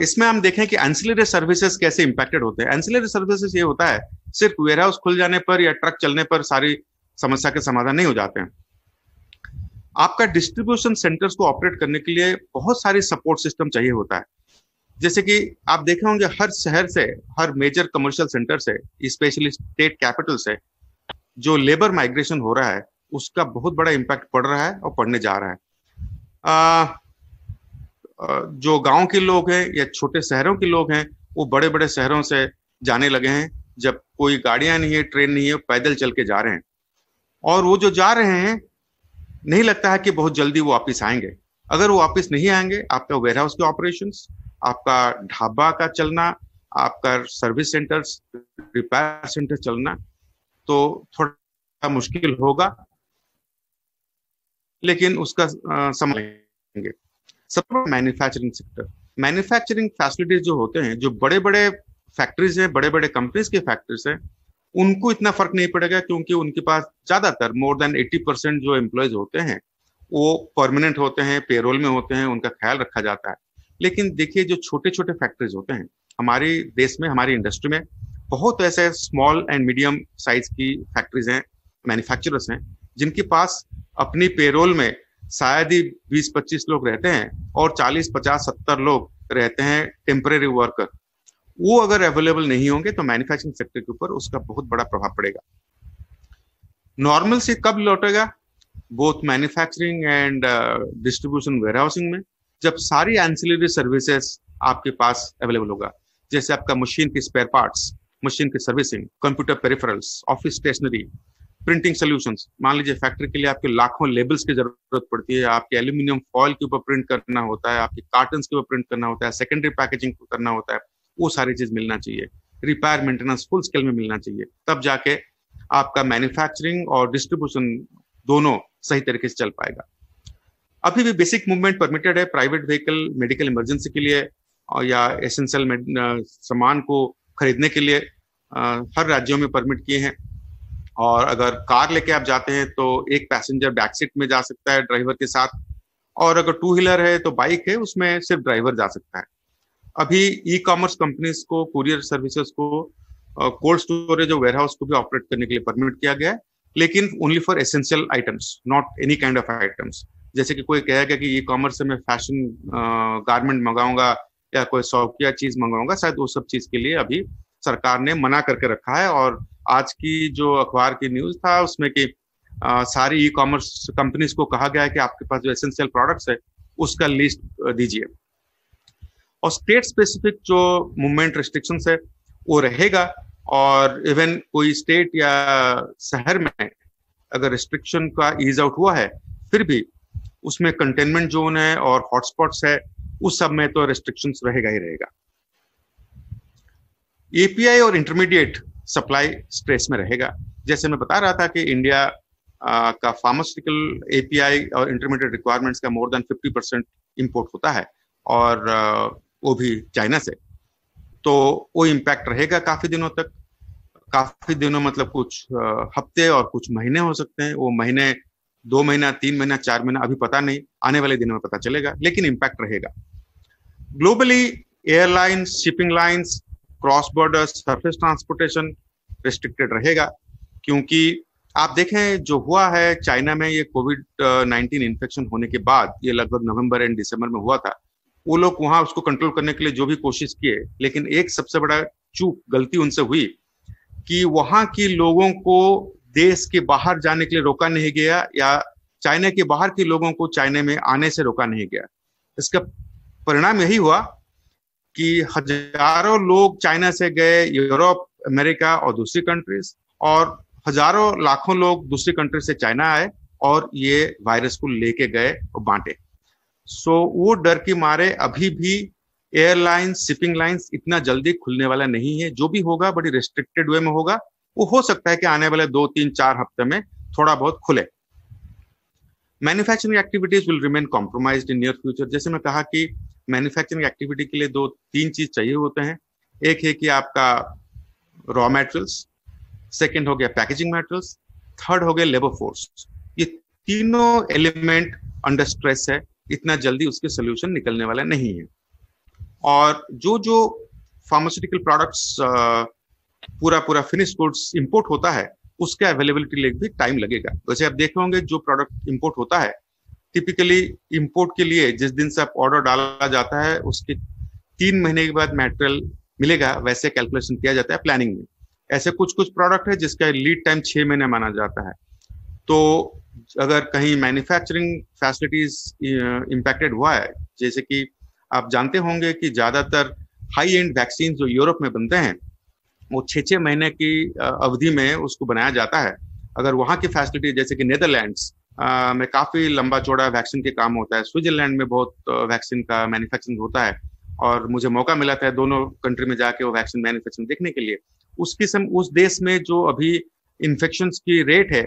इसमें हम देखें कि एंसिलरी सर्विसेज़ कैसे इंपैक्टेड होते हैं। एंसिलरी सर्विसेज़ ये होता है सिर्फ़ वेयर हाउस खुल जाने पर या ट्रक चलने पर सारी समस्या के समाधान नहीं हो जाते हैं। आपका डिस्ट्रीब्यूशन सेंटर्स को ऑपरेट करने के लिए बहुत सारी सपोर्ट सिस्टम चाहिए होता है। जैसे कि आप देखे होंगे हर शहर से हर मेजर कमर्शियल सेंटर से स्पेशली स्टेट कैपिटल से जो लेबर माइग्रेशन हो रहा है उसका बहुत बड़ा इम्पैक्ट पड़ रहा है और पड़ने जा रहा है। आ, जो गाँव के लोग हैं या छोटे शहरों के लोग हैं, वो बड़े बड़े शहरों से जाने लगे हैं, जब कोई गाड़ियाँ नहीं है, ट्रेन नहीं है, पैदल चल के जा रहे हैं। और वो जो जा रहे हैं, नहीं लगता है कि बहुत जल्दी वो वापिस आएँगे। अगर वो वापिस नहीं आएँगे, आपका वेयर हाउस के ऑपरेशन आपका ढाबा का चलना, आपका सर्विस सेंटर रिपेयर सेंटर चलना तो थोड़ा मुश्किल होगा, लेकिन उसका समय लेंगे। सब मैन्युफैक्चरिंग सेक्टर मैन्युफैक्चरिंग फैसिलिटीज़ जो होते हैं, जो बड़े बड़े फैक्ट्रीज हैं बड़े बड़े कंपनीज़ के फैक्ट्रीज हैं, उनको इतना फ़र्क नहीं पड़ेगा क्योंकि उनके पास ज़्यादातर मोर देन एट्टी परसेंट जो एम्प्लॉयज़ होते हैं, वो परमानेंट होते हैं पेरोल में होते हैं, उनका ख्याल रखा जाता है। लेकिन देखिए, जो छोटे छोटे फैक्ट्रीज होते हैं, हमारे देश में, हमारी इंडस्ट्री में, बहुत ऐसे स्मॉल एंड मीडियम साइज़ की फैक्ट्रीज हैं मैन्युफैक्चरर्स हैं, जिनके पास अपनी पेरोल में शायद ही 20-25 लोग रहते हैं और 40, 50, 70 लोग रहते हैं टेम्परेरी वर्कर वो अगर अवेलेबल नहीं होंगे तो मैन्युफैक्चरिंग सेक्टर के ऊपर उसका बहुत बड़ा प्रभाव पड़ेगा। नॉर्मल से कब लौटेगा? Both manufacturing and distribution warehousing में जब सारी एंसिलरी सर्विसेज़ आपके पास अवेलेबल होगा। जैसे आपका मशीन के स्पेयर पार्ट्स मशीन की servicing computer peripherals office stationery printing solutions मान लीजिए फैक्ट्री के लिए आपके लाखों लेबल्स की ज़रूरत पड़ती है, आपके एल्यूमिनियम फॉल के ऊपर प्रिंट करना होता है, आपके कार्टन के ऊपर प्रिंट करना होता है सेकेंडरी पैकेजिंग करना होता है, वो सारी चीज़ मिलना चाहिए। रिपेयर मेंटेनेंस फुल स्केल में मिलना चाहिए। तब जाके आपका मैन्युफैक्चरिंग और डिस्ट्रीब्यूशन दोनों सही तरीके से चल पाएगा। अभी भी बेसिक मूवमेंट परमिटेड है प्राइवेट व्हीकल मेडिकल इमरजेंसी के लिए या एसेंशियल सामान को खरीदने के लिए हर राज्यों में परमिट किए हैं। और अगर कार लेके आप जाते हैं तो एक पैसेंजर बैक सीट में जा सकता है ड्राइवर के साथ। और अगर टू व्हीलर है तो बाइक है, उसमें सिर्फ़ ड्राइवर जा सकता है। अभी ई कॉमर्स कंपनीज़ को कुरियर सर्विसेज़ को कोल्ड स्टोरेज और वेयर हाउस को भी ऑपरेट करने के लिए परमिट किया गया है। लेकिन only for essential items not any kind of items जैसे कि कोई कहेगा कि ई कॉमर्स से मैं फ़ैशन गारमेंट मंगाऊँगा या कोई शौकिया चीज़ मंगाऊँगा, शायद वो सब चीज़ के लिए अभी सरकार ने मना करके रखा है और आज की जो अखबार की न्यूज़ था उसमें कि आ, सारी ई कॉमर्स कंपनीज़ को कहा गया है कि आपके पास जो एसेंशियल प्रोडक्ट्स है उसका लिस्ट दीजिए। और स्टेट स्पेसिफिक जो मूवमेंट रिस्ट्रिक्शन है वो रहेगा और इवन कोई स्टेट या शहर में अगर रिस्ट्रिक्शन का ईज आउट हुआ है फिर भी उसमें कंटेनमेंट जोन है और हॉटस्पॉट्स है उस सब में तो रिस्ट्रिक्शंस रहेगा ही रहेगा। एपीआई और इंटरमीडिएट सप्लाई स्ट्रेस में रहेगा। जैसे मैं बता रहा था कि इंडिया का फार्मास्यूटिकल एपीआई और इंटरमीडिएट रिक्वायरमेंट्स का मोर देन 50 परसेंट इम्पोर्ट होता है और वो भी चाइना से। तो वो इम्पैक्ट रहेगा काफ़ी दिनों तक। काफ़ी दिनों मतलब कुछ हफ़्ते और कुछ महीने हो सकते हैं। वो महीने, दो महीना, तीन महीना, चार महीना, अभी पता नहीं। आने वाले दिनों में पता चलेगा, लेकिन इम्पैक्ट रहेगा। Globally airlines shipping lines cross border surface transportation restricted रहेगा, क्योंकि आप देखें जो हुआ है, चाइना में ये कोविड नाइन्टीन इन्फेक्शन होने के बाद, ये लगभग नवंबर एंड दिसंबर में हुआ था, वो लोग वहाँ उसको कंट्रोल करने के लिए जो भी कोशिश किए, लेकिन एक सबसे बड़ा चूक, गलती उनसे हुई कि वहाँ के लोगों को देश के बाहर जाने के लिए रोका नहीं गया, या चाइना के बाहर के लोगों को चाइना में आने से रोका नहीं गया। इसका परिणाम यही हुआ कि हज़ारों लोग चाइना से गए यूरोप अमेरिका और दूसरी कंट्रीज़ और हज़ारों लाखों लोग दूसरी कंट्री से चाइना आए और ये वायरस को लेके गए और बांटे। सो so, वो डर के मारे अभी भी एयरलाइंस शिपिंग लाइंस इतना जल्दी खुलने वाला नहीं है। जो भी होगा बड़ी रिस्ट्रिक्टेड वे में होगा। वो हो सकता है कि आने वाले दो तीन चार हफ़्ते में थोड़ा बहुत खुले। Manufacturing activities will remain compromise in near future जैसे मैं कहा कि मैन्युफैक्चरिंग एक्टिविटी के लिए दो, तीन चीज़ चाहिए होते हैं। एक है कि आपका रॉ मेटेरियल्स सेकेंड हो गया पैकेजिंग मेटेरियल्स थर्ड हो गया लेबर फोर्स ये तीनों एलिमेंट अंडर स्ट्रेस है, इतना जल्दी उसके सोल्यूशन निकलने वाला नहीं है। और जो जो फार्मास्यूटिकल प्रोडक्ट्स पूरा पूरा फिनिश गुड्स इंपोर्ट होता है, उसके अवेलेबिलिटी लिए भी टाइम लगेगा। वैसे आप देखे होंगे जो प्रोडक्ट इंपोर्ट होता है टिपिकली इंपोर्ट के लिए जिस दिन से आप ऑर्डर डाला जाता है, उसके तीन महीने के बाद मेटेरियल मिलेगा, वैसे कैलकुलेशन किया जाता है प्लानिंग में। ऐसे कुछ कुछ प्रोडक्ट है जिसका लीड टाइम छह महीने माना जाता है। तो अगर कहीं मैन्युफैक्चरिंग फैसिलिटीज़ इम्पैक्टेड हुआ है, जैसे कि आप जानते होंगे कि ज़्यादातर हाई एंड वैक्सीन जो यूरोप में बनते हैं, वो छः छः महीने की अवधि में उसको बनाया जाता है। अगर वहाँ की फैसिलिटी जैसे कि नेदरलैंड्स में काफ़ी लंबा चौड़ा वैक्सीन के काम होता है। स्विट्जरलैंड में बहुत वैक्सीन का मैन्युफैक्चरिंग होता है और मुझे मौका मिला था दोनों कंट्री में जाके वो वैक्सीन मैन्युफैक्चरिंग देखने के लिए। उस किस्म, उस देश में जो अभी इन्फेक्शन की रेट है,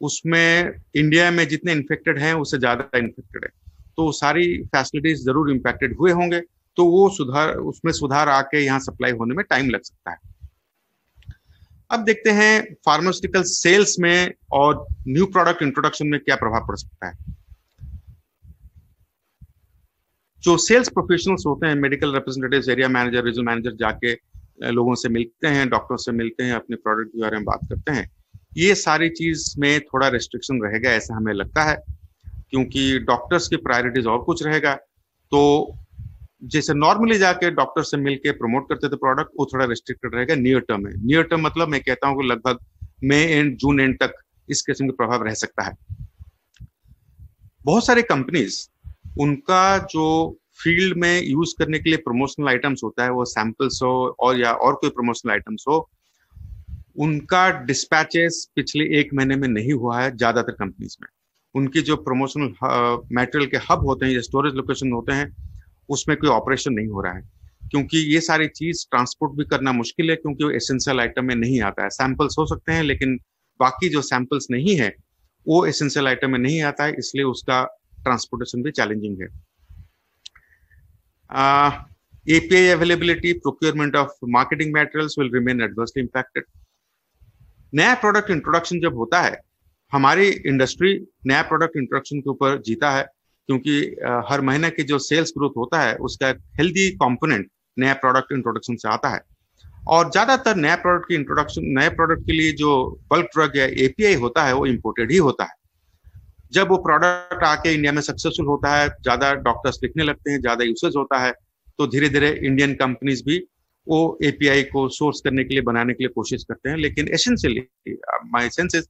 उसमें इंडिया में जितने इन्फेक्टेड हैं, उससे ज़्यादा इन्फेक्टेड है। तो सारी फैसिलिटीज़ ज़रूर इम्पैक्टेड हुए होंगे तो वो सुधार, उसमें सुधार आके यहाँ सप्लाई होने में टाइम लग सकता है। अब देखते हैं फार्मास्यूटिकल सेल्स में और न्यू प्रोडक्ट इंट्रोडक्शन में क्या प्रभाव पड़ सकता है। जो सेल्स प्रोफेशनल्स होते हैं medical representative area manager regional manager जाके लोगों से मिलते हैं डॉक्टर से मिलते हैं, अपने प्रोडक्ट के बारे में बात करते हैं। ये सारी चीज़ में थोड़ा रेस्ट्रिक्शन रहेगा, ऐसा हमें लगता है, क्योंकि डॉक्टर्स की प्रायोरिटीज और कुछ रहेगा तो जैसे नॉर्मली जाके डॉक्टर से मिलके प्रमोट करते थे प्रोडक्ट वो थोड़ा रेस्ट्रिक्टेड रहेगा नियर टर्म में। नियर टर्म मतलब मैं कहता हूँ कि लगभग मई एंड जून एंड तक इस किस्म का प्रभाव रह सकता है। बहुत सारे कंपनीज़ उनका जो फ़ील्ड में यूज़ करने के लिए प्रमोशनल आइटम्स होता है, वो सैंपल्स हो और या और कोई प्रमोशनल आइटम्स हो, उनका डिस्पैचेस पिछले एक महीने में नहीं हुआ है ज़्यादातर कंपनीज़ में। उनकी जो प्रमोशनल मटेरियल के हब होते हैं, या स्टोरेज लोकेशन होते हैं उसमें कोई ऑपरेशन नहीं हो रहा है। क्योंकि ये सारी चीज़ ट्रांसपोर्ट भी करना मुश्किल है, क्योंकि वो एसेंशियल आइटम में नहीं आता है। सैंपल्स हो सकते हैं, लेकिन बाकी जो सैंपल्स नहीं है, वो एसेंशियल आइटम में नहीं आता है, इसलिए उसका ट्रांसपोर्टेशन भी चैलेंजिंग है। API availability procurement of marketing materials will remain adversely impacted. नया प्रोडक्ट इंट्रोडक्शन जब होता है, हमारी इंडस्ट्री नया प्रोडक्ट इंट्रोडक्शन के ऊपर जीता है। क्योंकि हर महीने की जो सेल्स ग्रोथ होता है, उसका एक हेल्दी कॉम्पोनेंट नया प्रोडक्ट इंट्रोडक्शन से आता है। और ज़्यादातर नया प्रोडक्ट की इंट्रोडक्शन नए प्रोडक्ट के लिए जो बल्क ड्रग या एपीआई होता है, वो इम्पोर्टेड ही होता है। जब वो प्रोडक्ट आके इंडिया में सक्सेसफुल होता है, ज़्यादा डॉक्टर्स लिखने लगते हैं, ज़्यादा यूसेज होता है तो धीरे धीरे इंडियन कंपनीज़ भी वो एपीआई को सोर्स करने के लिए, बनाने के लिए कोशिश करते हैं। लेकिन essentially my sense is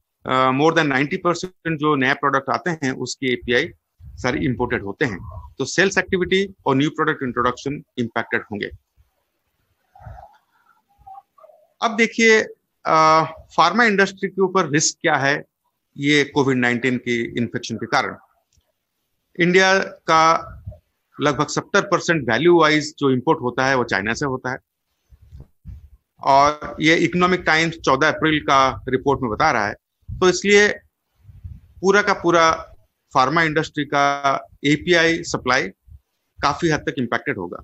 more than 90 percent जो नया प्रोडक्ट आते हैं, उसकी एपीआई सारी इंपोर्टेड होते हैं। तो सेल्स एक्टिविटी और न्यू प्रोडक्ट इंट्रोडक्शन इंपैक्टेड होंगे। अब देखिए फार्मा इंडस्ट्री के ऊपर रिस्क क्या है? ये कोविड नाइन्टीन की इन्फेक्शन के कारण। इंडिया का लगभग सत्तर परसेंट वैल्यू वाइज जो इंपोर्ट होता है, वो चाइना से होता है। और ये इकोनॉमिक टाइम्स 14 अप्रैल का रिपोर्ट में बता रहा है। तो इसलिए पूरा का पूरा फार्मा इंडस्ट्री का एपीआई सप्लाई काफ़ी हद तक इम्पैक्टेड होगा।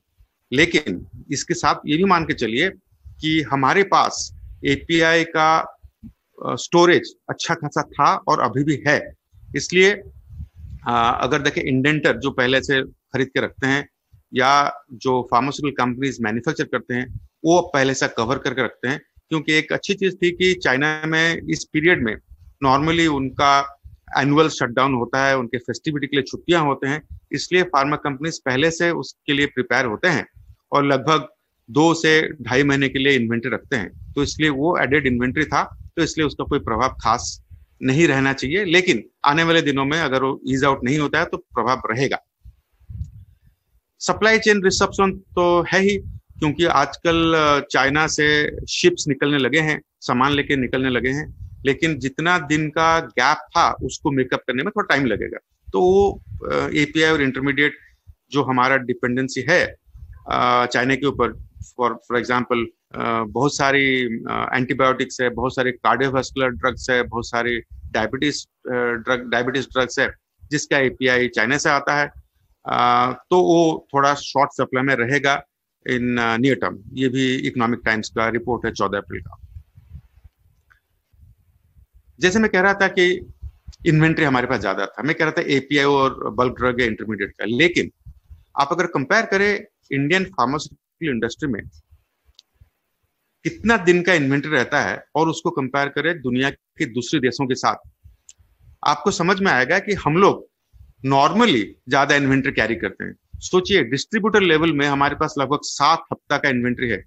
लेकिन इसके साथ ये भी मान के चलिए कि हमारे पास एपीआई का स्टोरेज अच्छा खासा था और अभी भी है। इसलिए अगर देखें इंडेंटर जो पहले से खरीद के रखते हैं या जो फार्मास्यूटिकल कंपनीज़ मैन्युफैक्चर करते हैं, वो पहले से कवर करके रखते हैं। क्योंकि एक अच्छी चीज़ थी कि चाइना में इस पीरियड में नॉर्मली उनका एनुअल शटडाउन होता है, उनके फेस्टिविटी के लिए छुट्टियाँ होते हैं, इसलिए फार्मा कंपनीज़ पहले से उसके लिए प्रिपेयर होते हैं और लगभग दो से ढाई महीने के लिए इन्वेंट्री रखते हैं। तो इसलिए वो एडेड इन्वेंट्री था तो इसलिए उसका कोई प्रभाव खास नहीं रहना चाहिए। लेकिन आने वाले दिनों में अगर वो ईज आउट नहीं होता है तो प्रभाव रहेगा। सप्लाई चेन रिसेप्शन तो है ही, क्योंकि आजकल चाइना से शिप्स निकलने लगे हैं, सामान लेके निकलने लगे हैं। लेकिन जितना दिन का गैप था, उसको मेकअप करने में थोड़ा टाइम लगेगा। तो वो एपीआई और इंटरमीडिएट जो हमारा डिपेंडेंसी है चाइना के ऊपर फॉर फॉर एग्ज़ाम्पल बहुत सारी एंटीबायोटिक्स है, बहुत सारे कार्डियोवास्कुलर ड्रग्स है, बहुत सारी डायबिटीज़ ड्रग डायबिटीज़ ड्रग्स है, जिसका एपीआई चाइना से आता है। तो वो थोड़ा शॉर्ट सप्लाई में रहेगा इन नियर टर्म ये भी इकोनॉमिक टाइम्स का रिपोर्ट है, चौदह अप्रैल का। जैसे मैं कह रहा था कि इन्वेंट्री हमारे पास ज़्यादा था, मैं कह रहा था एपीआई और बल्क ड्रग या इंटरमीडिएट का, लेकिन आप अगर कंपेयर करें इंडियन फार्मास्यूटिकल इंडस्ट्री में, कितना दिन का इन्वेंट्री रहता है और उसको कंपेयर करें दुनिया के दूसरे देशों के साथ, आपको समझ में आएगा कि हम लोग नॉर्मली ज़्यादा इन्वेंट्री कैरी करते हैं। सोचिए डिस्ट्रीब्यूटर लेवल में हमारे पास लगभग सात हफ़्ता का इन्वेंट्री है।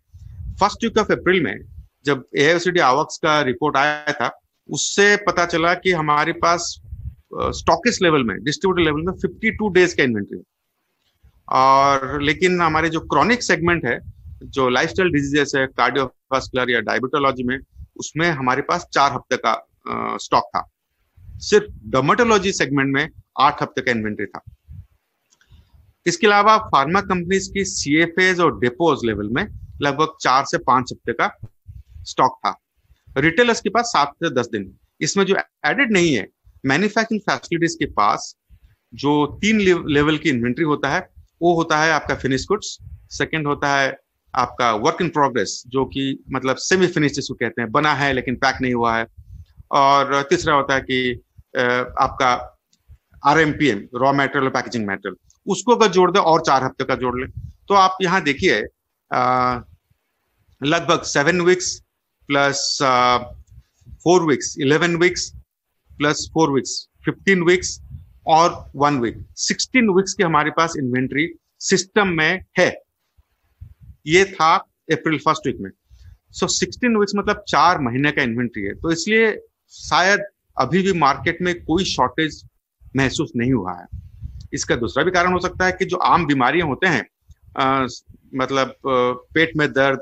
फ़र्स्ट वीक ऑफ़ अप्रैल में जब एआईसीडी आवक्स का रिपोर्ट आया था उससे पता चला कि हमारे पास स्टॉकिस लेवल में डिस्ट्रीब्यूटर लेवल में 52 डेज़ का इन्वेंट्री है। और लेकिन हमारे जो क्रॉनिक सेगमेंट है, जो लाइफस्टाइल डिजीजेस है कार्डियोवास्कुलर या डायबिटोलॉजी में, उसमें हमारे पास चार हफ़्ते का स्टॉक था। सिर्फ़ डर्माटोलॉजी सेगमेंट में आठ हफ़्ते का इन्वेंट्री था। इसके अलावा फार्मा कंपनीज़ की सीएफएज और डिपोज लेवल में लगभग चार से पाँच हफ़्ते का स्टॉक था। रिटेलर्स के पास सात से दस दिन। इसमें जो एडेड नहीं है मैन्युफैक्चरिंग फैसिलिटीज़ के पास जो तीन लेवल की इन्वेंट्री होता है, वो होता है आपका फिनिश गुड्स सेकंड होता है आपका वर्क इन प्रोग्रेस जो कि मतलब सेमी फिनिश जिसको कहते हैं, बना है लेकिन पैक नहीं हुआ है। और तीसरा होता है कि आपका R M P M raw material packaging material उसको अगर जोड़ दे और चार हफ़्ते का जोड़ ले तो आप यहाँ देखिए लगभग seven weeks plus four weeks eleven weeks plus four weeks fifteen weeks और वन वीक सिक्सटीन वीक्स की हमारे पास इन्वेंट्री सिस्टम में है। ये था अप्रैल फ़र्स्ट वीक में। सो सिक्सटीन वीक्स मतलब चार महीने का इन्वेंट्री है। तो इसलिए शायद अभी भी मार्केट में कोई शॉर्टेज महसूस नहीं हुआ है। इसका दूसरा भी कारण हो सकता है कि जो आम बीमारियाँ होते हैं आ, मतलब पेट में दर्द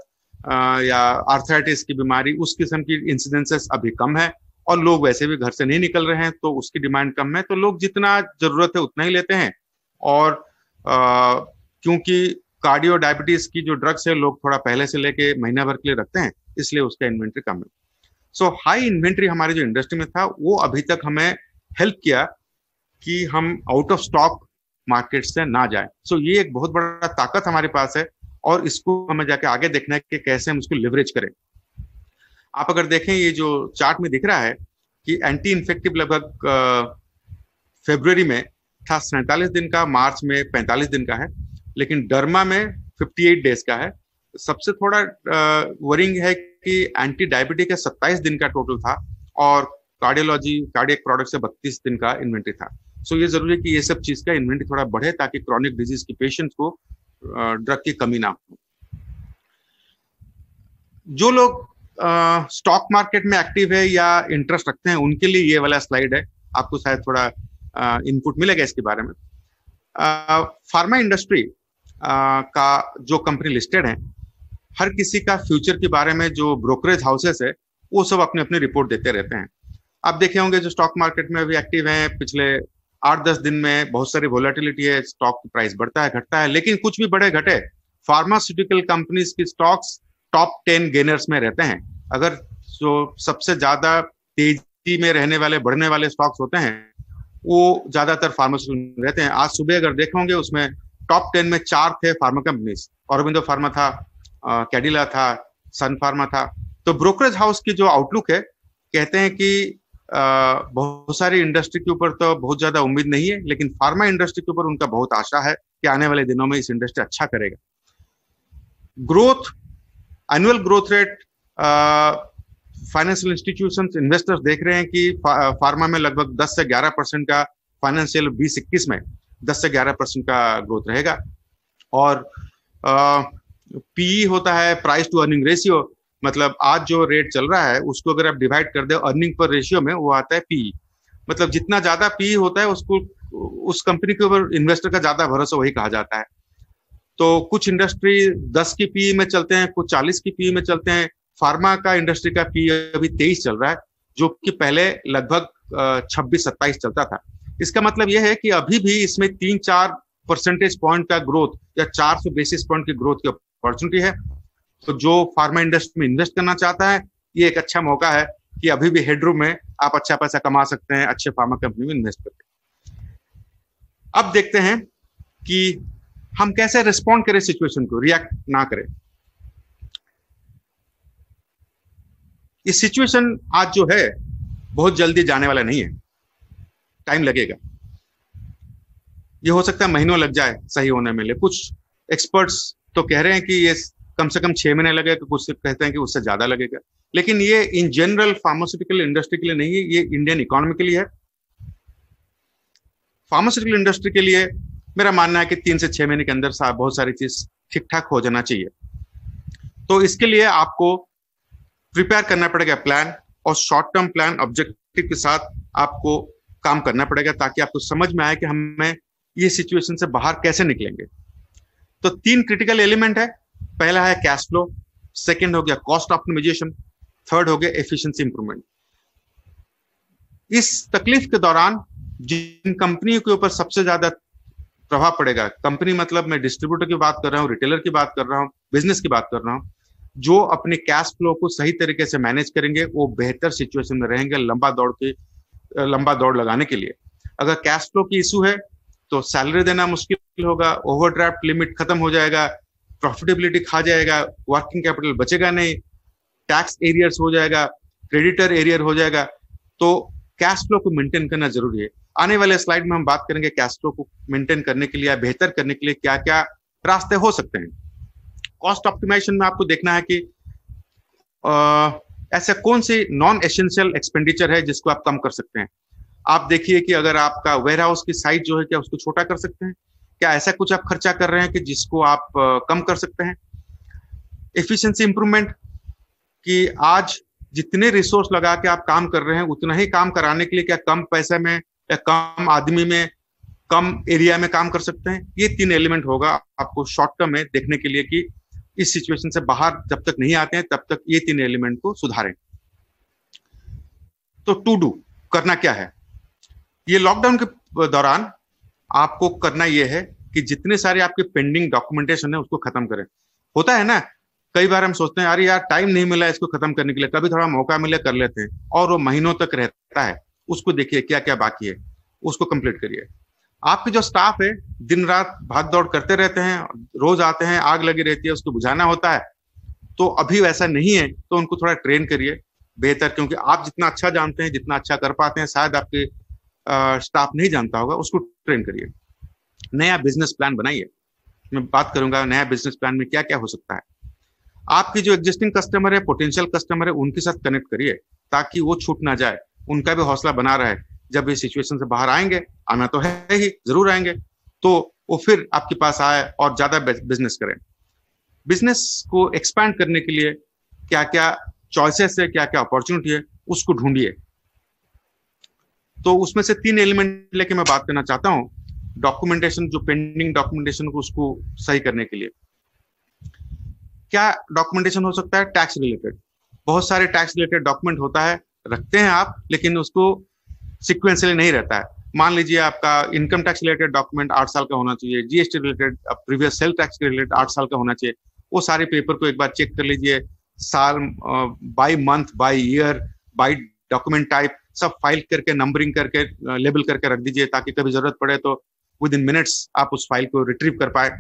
या आर्थराइटिस की बीमारी उस किस्म की इंसिडेंसेस अभी कम है और लोग वैसे भी घर से नहीं निकल रहे हैं तो उसकी डिमांड कम है। तो लोग जितना ज़रूरत है उतना ही लेते हैं। और क्योंकि कार्डियो डायबिटीज़ की जो ड्रग्स है लोग थोड़ा पहले से लेके महीना भर के लिए रखते हैं इसलिए उसका इन्वेंट्री कम है। सो हाई इन्वेंट्री हमारे जो इंडस्ट्री में था वो अभी तक हमें हेल्प किया कि हम आउट ऑफ़ स्टॉक मार्केट से ना जाए। सो so, ये एक बहुत बड़ा ताकत हमारे पास है और इसको हमें जाके आगे देखना है कि कैसे हम इसको लिवरेज करें। आप अगर देखें, ये जो चार्ट में दिख रहा है कि एंटी इन्फेक्टिव लगभग फेब्रुवरी में था, सैतालीस दिन का, मार्च में पैंतालीस दिन का है, लेकिन डर्मा में 58 डेज़ का है। सबसे थोड़ा वरिंग है कि एंटी डायबिटिक का सत्ताईस दिन का टोटल था, और कार्डियोलॉजी कार्डियक प्रोडक्ट से बत्तीस दिन का इन्वेंट्री था। सो ये ज़रूरी है कि ये सब चीज़ का इन्वेंट्री थोड़ा बढ़े, ताकि क्रॉनिक डिज़ीज़ के पेशेंट्स को ड्रग की कमी ना हो। जो लोग स्टॉक मार्केट में एक्टिव है या इंटरेस्ट रखते हैं, उनके लिए ये वाला स्लाइड है। आपको शायद थोड़ा इनपुट मिलेगा इसके बारे में। फार्मा इंडस्ट्री का जो कंपनी लिस्टेड है, हर किसी का फ्यूचर के बारे में जो ब्रोकरेज हाउसेस है, वो सब अपने अपने रिपोर्ट देते रहते हैं। आप देखे होंगे जो स्टॉक मार्केट में अभी एक्टिव हैं, पिछले आठ दस दिन में बहुत सारी वोलेटिलिटी है स्टॉक की प्राइस बढ़ता है, घटता है, लेकिन कुछ भी बड़े घटे फार्मास्यूटिकल कंपनीज़ की स्टॉक्स टॉप टेन गेनर्स में रहते हैं। अगर जो सबसे ज़्यादा तेज़ी में रहने वाले, बढ़ने वाले स्टॉक्स होते हैं, वो ज़्यादातर फार्मास्यूटिकल रहते हैं। आज सुबह अगर देखेंगे उसमें टॉप टेन में चार थे फार्मा कंपनीज़ औरबिंदो फार्मा था कैडिला था सन फार्मा था। तो ब्रोकरेज हाउस की जो आउटलुक है, कहते हैं कि बहुत सारी इंडस्ट्री के ऊपर तो बहुत ज़्यादा उम्मीद नहीं है लेकिन फार्मा इंडस्ट्री के ऊपर उनका बहुत आशा है कि आने वाले दिनों में इस इंडस्ट्री अच्छा करेगा। Growth annual growth rate financial institution investors देख रहे हैं कि फा, फार्मा में लगभग 10 से 11 परसेंट का फाइनेंशियल बीस इक्कीस में 10 से 11 परसेंट का ग्रोथ रहेगा। और पीई e होता है प्राइस टू अर्निंग रेशियो मतलब आज जो रेट चल रहा है, उसको अगर आप डिवाइड कर दे अर्निंग पर रेशियो में, वो आता है पीई मतलब जितना ज़्यादा पी होता है, उसको, उस कंपनी के ऊपर इन्वेस्टर का ज़्यादा भरोसा, वही कहा जाता है। तो कुछ इंडस्ट्री दस की पीई में चलते हैं, कुछ चालीस की पीई में चलते हैं। फार्मा का इंडस्ट्री का पी अभी तेईस चल रहा है, जो कि पहले लगभग छब्बीस, सत्ताईस चलता था। इसका मतलब यह है कि अभी भी इसमें तीन चार परसेंटेज पॉइंट का ग्रोथ या चार सौ बेसिस पॉइंट की ग्रोथ की अपॉर्चुनिटी है। तो जो फार्मा इंडस्ट्री में इन्वेस्ट करना चाहता है, ये एक अच्छा मौका है कि अभी भी हेडरूम में आप अच्छा पैसा कमा सकते हैं, अच्छे फार्मा कंपनी में इन्वेस्ट करके। अब देखते हैं कि हम कैसे रिस्पॉन्ड करें सिचुएशन को रिएक्ट ना करें। ये सिचुएशन आज जो है, बहुत जल्दी जाने वाला नहीं है। टाइम लगेगा। ये हो सकता है महीनों लग जाए सही होने में लिए कुछ एक्सपर्ट्स तो कह रहे हैं कि ये कम से कम छह महीने लगेगा कुछ कहते हैं कि उससे ज़्यादा लगेगा। लेकिन ये इन जनरल फार्मास्यूटिकल इंडस्ट्री के लिए नहीं है ये इंडियन इकोनॉमी के लिए है। फार्मास्यूटिकल इंडस्ट्री के लिए मेरा मानना है कि तीन से छह महीने के अंदर बहुत सारी चीज़ ठीक ठाक हो जाना चाहिए। तो इसके लिए आपको प्रिपेयर करना पड़ेगा प्लान और शॉर्ट टर्म प्लान ऑब्जेक्टिव के साथ आपको काम करना पड़ेगा ताकि आपको समझ में आए कि हमें ये सिचुएशन से बाहर कैसे निकलेंगे। तो तीन क्रिटिकल एलिमेंट है। पहला है कैश फ्लो सेकेंड हो गया कॉस्ट ऑप्टिमाइजेशन थर्ड हो गया एफिशिएंसी इंप्रूवमेंट इस तकलीफ़ के दौरान जिन कंपनियों के ऊपर सबसे ज़्यादा प्रभाव पड़ेगा, कंपनी मतलब मैं डिस्ट्रीब्यूटर की बात कर रहा हूँ रिटेलर की बात कर रहा हूँ बिज़नेस की बात कर रहा हूँ, जो अपने कैश फ्लो को सही तरीके से मैनेज करेंगे, वो बेहतर सिचुएशन में रहेंगे लंबा दौड़ के, लंबा दौड़ लगाने के लिए। अगर कैश फ्लो की इशू है तो सैलरी देना मुश्किल होगा ओवरड्राफ्ट लिमिट खत्म हो जाएगा प्रॉफिटेबिलिटी खा जाएगा वर्किंग कैपिटल बचेगा नहीं टैक्स एरियर्स हो जाएगा क्रेडिटर एरियर हो जाएगा तो कैश फ्लो को मेंटेन करना ज़रूरी है। आने वाले स्लाइड में हम बात करेंगे कैश फ्लो को मेंटेन करने के लिए बेहतर करने के लिए क्या क्या रास्ते हो सकते हैं। कॉस्ट ऑप्टिमाइजेशन में आपको देखना है कि ऐसे कौन सी नॉन एसेंशियल एक्सपेंडिचर है जिसको आप कम कर सकते हैं। आप देखिए कि अगर आपका वेयर हाउस की साइज़ जो है क्या उसको छोटा कर सकते हैं? क्या ऐसा कुछ आप खर्चा कर रहे हैं कि जिसको आप कम कर सकते हैं? एफिशिएंसी इंप्रूवमेंट कि आज जितने रिसोर्स लगा के आप काम कर रहे हैं, उतना ही काम कराने के लिए क्या कम पैसे में या कम आदमी में, कम एरिया में काम कर सकते हैं? ये तीन एलिमेंट होगा आपको शॉर्ट टर्म में देखने के लिए कि इस सिचुएशन से बाहर जब तक नहीं आते हैं, तब तक ये तीन एलिमेंट को सुधारें। तो टू डू करना क्या है? ये लॉकडाउन के दौरान आपको करना यह है कि जितने सारे आपके पेंडिंग डॉक्यूमेंटेशन है, उसको खत्म करें। होता है ना, कई बार हम सोचते हैं, अरे यार टाइम नहीं मिला इसको खत्म करने के लिए, कभी थोड़ा मौका मिले कर लेते हैं। और वो महीनों तक रहता है। उसको देखिए क्या क्या बाकी है। उसको कंप्लीट करिए। आपके जो स्टाफ है, दिन रात भाग दौड़ करते रहते हैं, रोज आते हैं, आग लगी रहती है, उसको बुझाना होता है। तो अभी वैसा नहीं है तो उनको थोड़ा ट्रेन करिए। बेहतर, क्योंकि आप जितना अच्छा जानते हैं, जितना अच्छा कर पाते हैं, शायद आपके स्टाफ नहीं जानता होगा, उसको ट्रेन करिए। नया बिज़नेस प्लान बनाइए। मैं बात करूँगा नया बिज़नेस प्लान में क्या क्या हो सकता है। आपकी जो एग्जिस्टिंग कस्टमर है पोटेंशियल कस्टमर है, उनके साथ कनेक्ट करिए, ताकि वो छूट ना जाए। उनका भी हौसला बना रहे। जब ये सिचुएशन से बाहर आएँगे, आना तो है ही, ज़रूर आएँगे तो वो फिर आपके पास आए और ज़्यादा बिज़नेस करें। बिज़नेस को एक्सपैंड करने के लिए क्या क्या चॉइसेस है क्या क्या अपॉर्चुनिटी है, उसको ढूंढिए। तो उसमें से तीन एलिमेंट लेके मैं बात करना चाहता हूँ डॉक्यूमेंटेशन जो पेंडिंग डॉक्यूमेंटेशन को उसको सही करने के लिए। क्या डॉक्यूमेंटेशन हो सकता है? टैक्स रिलेटेड बहुत सारे टैक्स रिलेटेड डॉक्यूमेंट होता है, रखते हैं आप, लेकिन उसको सिक्वेंसली नहीं रहता है। मान लीजिए आपका इनकम टैक्स रिलेटेड डॉक्यूमेंट आठ साल का होना चाहिए GST related previous sale tax के रिलेटेड आठ साल का होना चाहिए। वो सारे पेपर को एक बार चेक कर लीजिए, साल by month by year by document type सब फ़ाइल करके नंबरिंग करके लेबल करके रख दीजिए ताकि कभी ज़रूरत पड़े तो विद इन मिनट्स आप उस फ़ाइल को रिट्रीव कर पाए।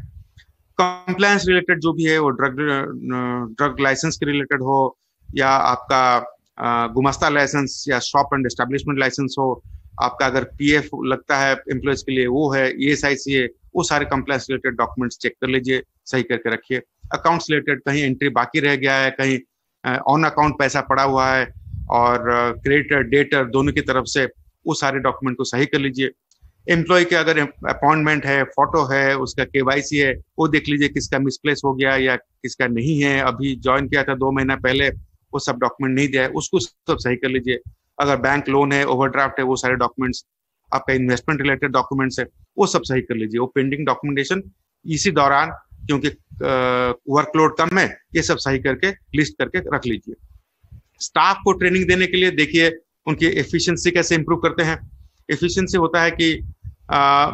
कंप्लायंस रिलेटेड जो भी है वो ड्रग ड्रग लाइसेंस के रिलेटेड हो या आपका गुमस्ता लाइसेंस या शॉप एंड एस्टेब्लिशमेंट लाइसेंस हो, आपका अगर पीएफ लगता है एम्प्लॉयज़ के लिए वो है ई एस आई सी है, वो सारे कंप्लायंस रिलेटेड डॉक्यूमेंट्स चेक कर लीजिए, सही करके रखिए। अकाउंट्स रिलेटेड कहीं एंट्री बाकी रह गया है, कहीं ऑन अकाउंट पैसा पड़ा हुआ है और क्रेडिटर डेटर दोनों की तरफ़ से वो सारे डॉक्यूमेंट को सही कर लीजिए। एम्प्लॉय के अगर अपॉइंटमेंट है फ़ोटो है, उसका केवाईसी है, वो देख लीजिए किसका मिसप्लेस हो गया या किसका नहीं है। अभी ज्वाइन किया था दो महीना पहले, वो सब डॉक्यूमेंट नहीं दिया है, उसको सब सही कर लीजिए। अगर बैंक लोन है ओवरड्राफ्ट है, वो सारे डॉक्यूमेंट्स आपका इन्वेस्टमेंट रिलेटेड डॉक्यूमेंट्स है, वो सब सही कर लीजिए। वो पेंडिंग डॉक्यूमेंटेशन इसी दौरान, क्योंकि वर्कलोड कम है, ये सब सही करके लिस्ट करके रख लीजिए। स्टाफ को ट्रेनिंग देने के लिए देखिए उनकी एफिशिएंसी कैसे इंप्रूव करते हैं। एफिशिएंसी होता है कि आ,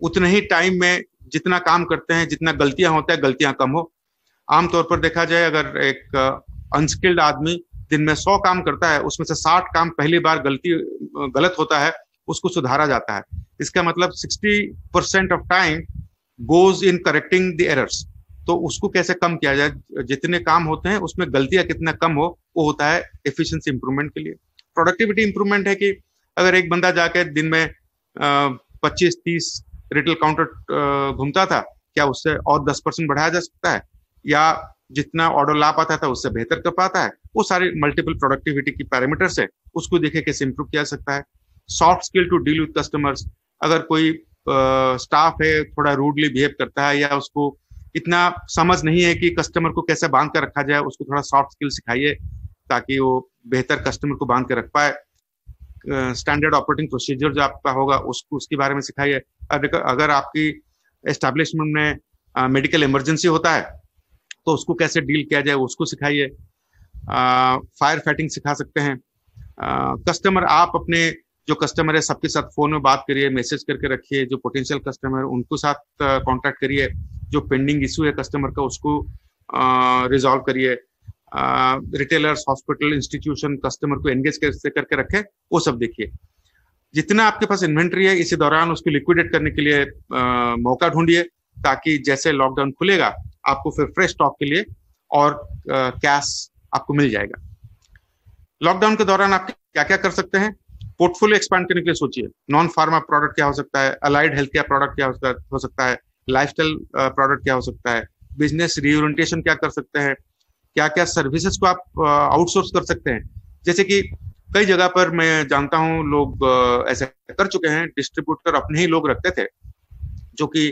उतने ही टाइम में जितना काम करते हैं जितना गलतियाँ होता है गलतियाँ कम हो। आमतौर पर देखा जाए अगर एक अनस्किल्ड आदमी दिन में सौ काम करता है उसमें से साठ काम पहली बार गलती गलत होता है उसको सुधारा जाता है। इसका मतलब sixty percent of time goes in correcting the errors. तो उसको कैसे कम किया जाए? जितने काम होते हैं उसमें गलतियाँ कितना कम हो वो होता है एफिशिएंसी इंप्रूवमेंट के लिए। प्रोडक्टिविटी इंप्रूवमेंट है कि अगर एक बंदा जाके दिन में पच्चीस, तीस रिटेल काउंटर घूमता था, क्या उससे और दस परसेंट बढ़ाया जा सकता है? या जितना ऑर्डर ला पाता था, उससे बेहतर कर पाता है? वो सारे मल्टीपल प्रोडक्टिविटी की पैरामीटर्स है। उसको देखे कैसे इंप्रूव किया सकता है। Soft skill to deal with customers अगर कोई स्टाफ है, थोड़ा रूडली बिहेव करता है, या उसको इतना समझ नहीं है कि कस्टमर को कैसे बाँध कर रखा जाए, उसको थोड़ा सॉफ्ट स्किल सिखाइए ताकि वो बेहतर कस्टमर को बाँध के रख पाए। स्टैंडर्ड ऑपरेटिंग प्रोसीजर जो आपका होगा, उसको, उसके बारे में सिखाइए। अगर आपकी एस्टेब्लिशमेंट में मेडिकल इमरजेंसी होता है तो उसको कैसे डील किया जाए, उसको सिखाइए। फायर फाइटिंग सिखा सकते हैं। कस्टमर आप अपने जो कस्टमर है, सबके साथ फ़ोन में बात करिए मैसेज करके रखिए, जो पोटेंशियल कस्टमर है, उनको साथ कांटेक्ट करिए। जो पेंडिंग इशू है कस्टमर का, उसको रिजॉल्व करिए। रिटेलर्स हॉस्पिटल इंस्टीट्यूशन कस्टमर को एंगेज कैसे करके रखे वो सब देखिए। जितना आपके पास इन्वेंट्री है इसी दौरान उसको लिक्विडेट करने के लिए आ, मौका ढूंढिए ताकि जैसे लॉकडाउन खुलेगा आपको फिर फ्रेश स्टॉक के लिए और कैश आपको मिल जाएगा। लॉकडाउन के दौरान आप क्या क्या कर सकते हैं? पोर्टफोलियो एक्सपांड करने के लिए सोचिए। नॉन फार्मा प्रोडक्ट क्या हो सकता है? अलाइड हेल्थ केयर प्रोडक्ट क्या हो सकता है लाइफस्टाइल प्रोडक्ट क्या हो सकता है? बिज़नेस रिओरिएंटेशन क्या कर सकते हैं? क्या क्या सर्विसेज़ को आप आउटसोर्स कर सकते हैं? जैसे कि कई जगह पर मैं जानता हूँ लोग ऐसे कर चुके हैं डिस्ट्रीब्यूटर अपने ही लोग रखते थे, जो कि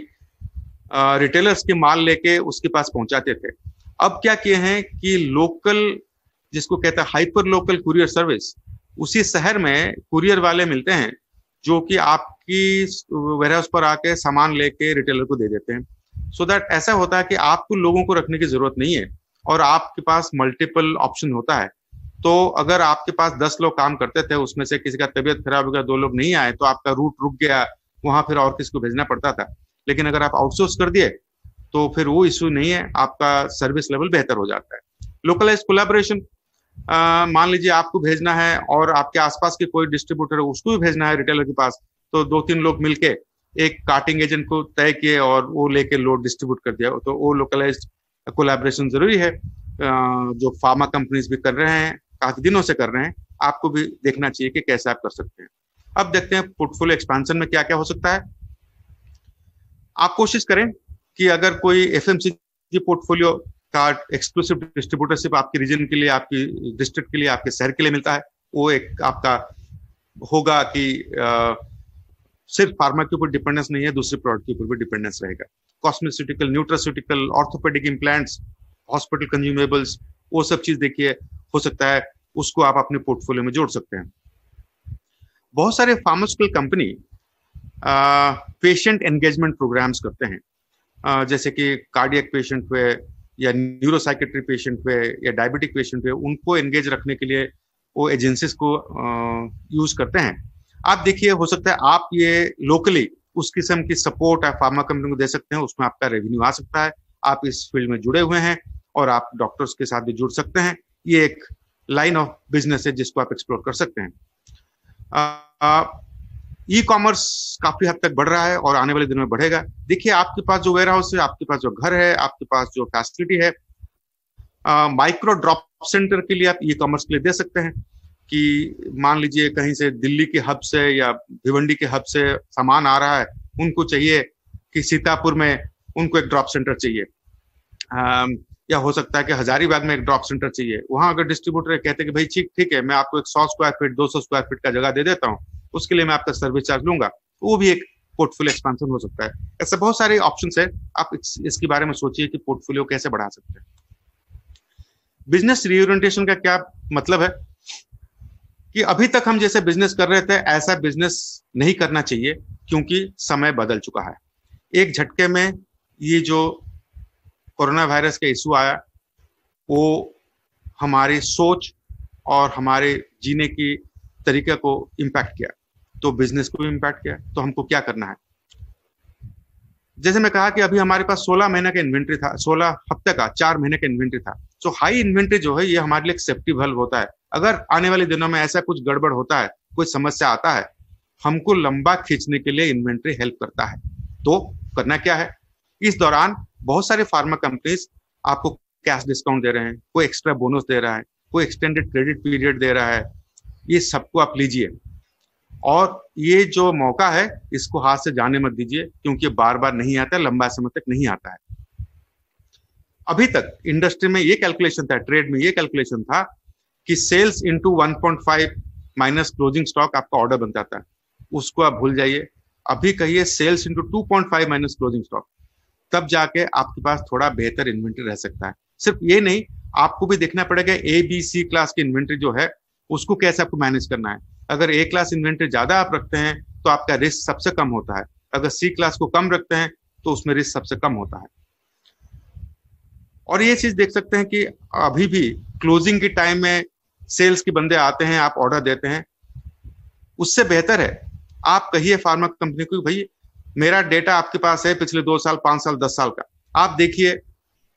रिटेलर्स के माल लेके उसके पास पहुंचाते थे। अब क्या किए हैं कि लोकल जिसको कहता है हाइपर लोकल कुरियर सर्विस उसी शहर में कुरियर वाले मिलते हैं, जो कि आपकी वेयर हाउस पर आके सामान लेके रिटेलर को दे देते हैं। सो so दैट ऐसा होता है कि आपको लोगों को रखने की ज़रूरत नहीं है। और आपके पास मल्टीपल ऑप्शन होता है। तो अगर आपके पास दस लोग काम करते थे, उसमें से किसी का तबियत खराब हो गया, दो लोग नहीं आए तो आपका रूट रुक गया, वहाँ फिर और किसी को भेजना पड़ता था। लेकिन अगर आप आउटसोर्स कर दिए तो फिर वो इश्यू नहीं है, आपका सर्विस लेवल बेहतर हो जाता है। लोकलाइज कोलेबोरेशन मान लीजिए आपको भेजना है और आपके आसपास के कोई डिस्ट्रीब्यूटर उसको भी भेजना है रिटेलर के पास तो दो तीन लोग मिलके एक कार्टिंग एजेंट को तय किए और वो लेके लोड डिस्ट्रीब्यूट कर दिया तो वो लोकलाइज कोलेबोरेशन ज़रूरी है जो फार्मा कंपनीज़ भी कर रहे हैं काफ़ी दिनों से कर रहे हैं आपको भी देखना चाहिए कि कैसे आप कर सकते हैं। अब देखते हैं पोर्टफोलियो एक्सपेंशन में क्या क्या हो सकता है। आप कोशिश करें कि अगर कोई एफ़ पोर्टफोलियो कार्ड एक्सक्लूसिव डिस्ट्रीब्यूटरशिप आपके रीजन के लिए आपकी डिस्ट्रिक्ट के लिए आपके शहर के लिए मिलता है वो एक आपका होगा कि आ, सिर्फ़ फार्मा के ऊपर डिपेंडेंस नहीं है दूसरे प्रोडक्ट के ऊपर भी डिपेंडेंस रहेगा। Cosmeceutical nutraceutical orthopedic implants hospital consumables वो सब चीज़ देखिए हो सकता है उसको आप अपने पोर्टफोलियो में जोड़ सकते हैं। बहुत सारे pharmaceutical company patient engagement programs करते हैं। आ, जैसे कि कार्डियक पेशेंट हुए या न्यूरोसाइकेट्री पेशेंट हुए या डायबिटिक पेशेंट हुए उनको एंगेज रखने के लिए वो एजेंसीज को यूज़ करते हैं। आप देखिए हो सकता है आप ये लोकली उस किस्म की सपोर्ट आप फार्मा कंपनी को दे सकते हैं, उसमें आपका रेवेन्यू आ सकता है। आप इस फ़ील्ड में जुड़े हुए हैं और आप डॉक्टर्स के साथ भी जुड़ सकते हैं। ये एक लाइन ऑफ़ बिज़नेस है जिसको आप एक्सप्लोर कर सकते हैं। ई कॉमर्स काफ़ी हद तक बढ़ रहा है और आने वाले दिनों में बढ़ेगा। देखिए, आपके पास जो वेयर हाउस है, आपके पास जो घर है, आपके पास जो फैसिलिटी है माइक्रो ड्रॉप सेंटर के लिए आप ई कॉमर्स के लिए दे सकते हैं। कि मान लीजिए कहीं से दिल्ली के हब से या भिवंडी के हब से सामान आ रहा है उनको चाहिए कि सीतापुर में उनको एक ड्रॉप सेंटर चाहिए। या हो सकता है कि हजारीबाग में एक ड्रॉप सेंटर चाहिए। वहाँ अगर डिस्ट्रीब्यूटर कहते हैं कि भाई ठीक ठीक है मैं आपको एक सौ स्क्वायर फीट दो सौ स्क्वायर फीट का जगह दे देता हूँ उसके लिए मैं आपका सर्विस चार्ज लूँगा। वो भी एक पोर्टफोलियो एक्सपांसन हो सकता है। ऐसे बहुत सारे ऑप्शन है। आप इस, इसके बारे में सोचिए कि पोर्टफोलियो कैसे बढ़ा सकते हैं। बिज़नेस रिओरिएंटेशन का क्या मतलब है? कि अभी तक हम जैसे बिज़नेस कर रहे थे, ऐसा बिज़नेस नहीं करना चाहिए, क्योंकि समय बदल चुका है। एक झटके में ये जो कोरोना वायरस का इशू आया, वो हमारी सोच और हमारे जीने की तरीके को इम्पैक्ट किया। तो बिज़नेस को भी इम्पैक्ट किया तो हमको क्या करना है? जैसे मैं कहा कि अभी हमारे पास 16 महीने का इन्वेंट्री था 16 हफ़्ते का, चार महीने का इन्वेंट्री था। सो हाई इन्वेंट्री जो है, ये हमारे लिए एक सेफ्टी वल्व होता है। अगर आने वाले दिनों में ऐसा कुछ गड़बड़ होता है कोई समस्या आता है, हमको लंबा खींचने के लिए इन्वेंट्री हेल्प करता है। तो करना क्या है? इस दौरान बहुत सारे फार्मा कंपनीज़ आपको कैश डिस्काउंट दे रहे हैं, कोई एक्स्ट्रा बोनस दे रहा है, कोई एक्सटेंडेड क्रेडिट पीरियड दे रहा है, ये सबको आप लीजिए। और ये जो मौका है, इसको हाथ से जाने मत दीजिए, क्योंकि बार बार नहीं आता लंबा समय तक नहीं आता है। अभी तक इंडस्ट्री में ये कैलकुलेशन था, ट्रेड में ये कैलकुलेशन था कि sales into one point five minus closing stock आपका ऑर्डर बन जाता है। उसको आप भूल जाइए। अभी कहिए sales into two point five minus closing stock तब जाके आपके पास थोड़ा बेहतर इन्वेंट्री रह सकता है। सिर्फ़ ये नहीं, आपको भी देखना पड़ेगा ए बी सी क्लास की इन्वेंट्री जो है, उसको कैसे आपको मैनेज करना है। अगर ए क्लास इन्वेंट्री ज़्यादा आप रखते हैं तो आपका रिस्क सबसे कम होता है। अगर सी क्लास को कम रखते हैं तो उसमें रिस्क सबसे कम होता है। और ये चीज़ देख सकते हैं कि अभी भी क्लोजिंग के टाइम में सेल्स के बंदे आते हैं, आप ऑर्डर देते हैं, उससे बेहतर है। आप कहिए फार्मा कंपनी को, भाई, मेरा डेटा आपके पास है पिछले दो साल, पाँच साल, दस साल का। आप देखिए,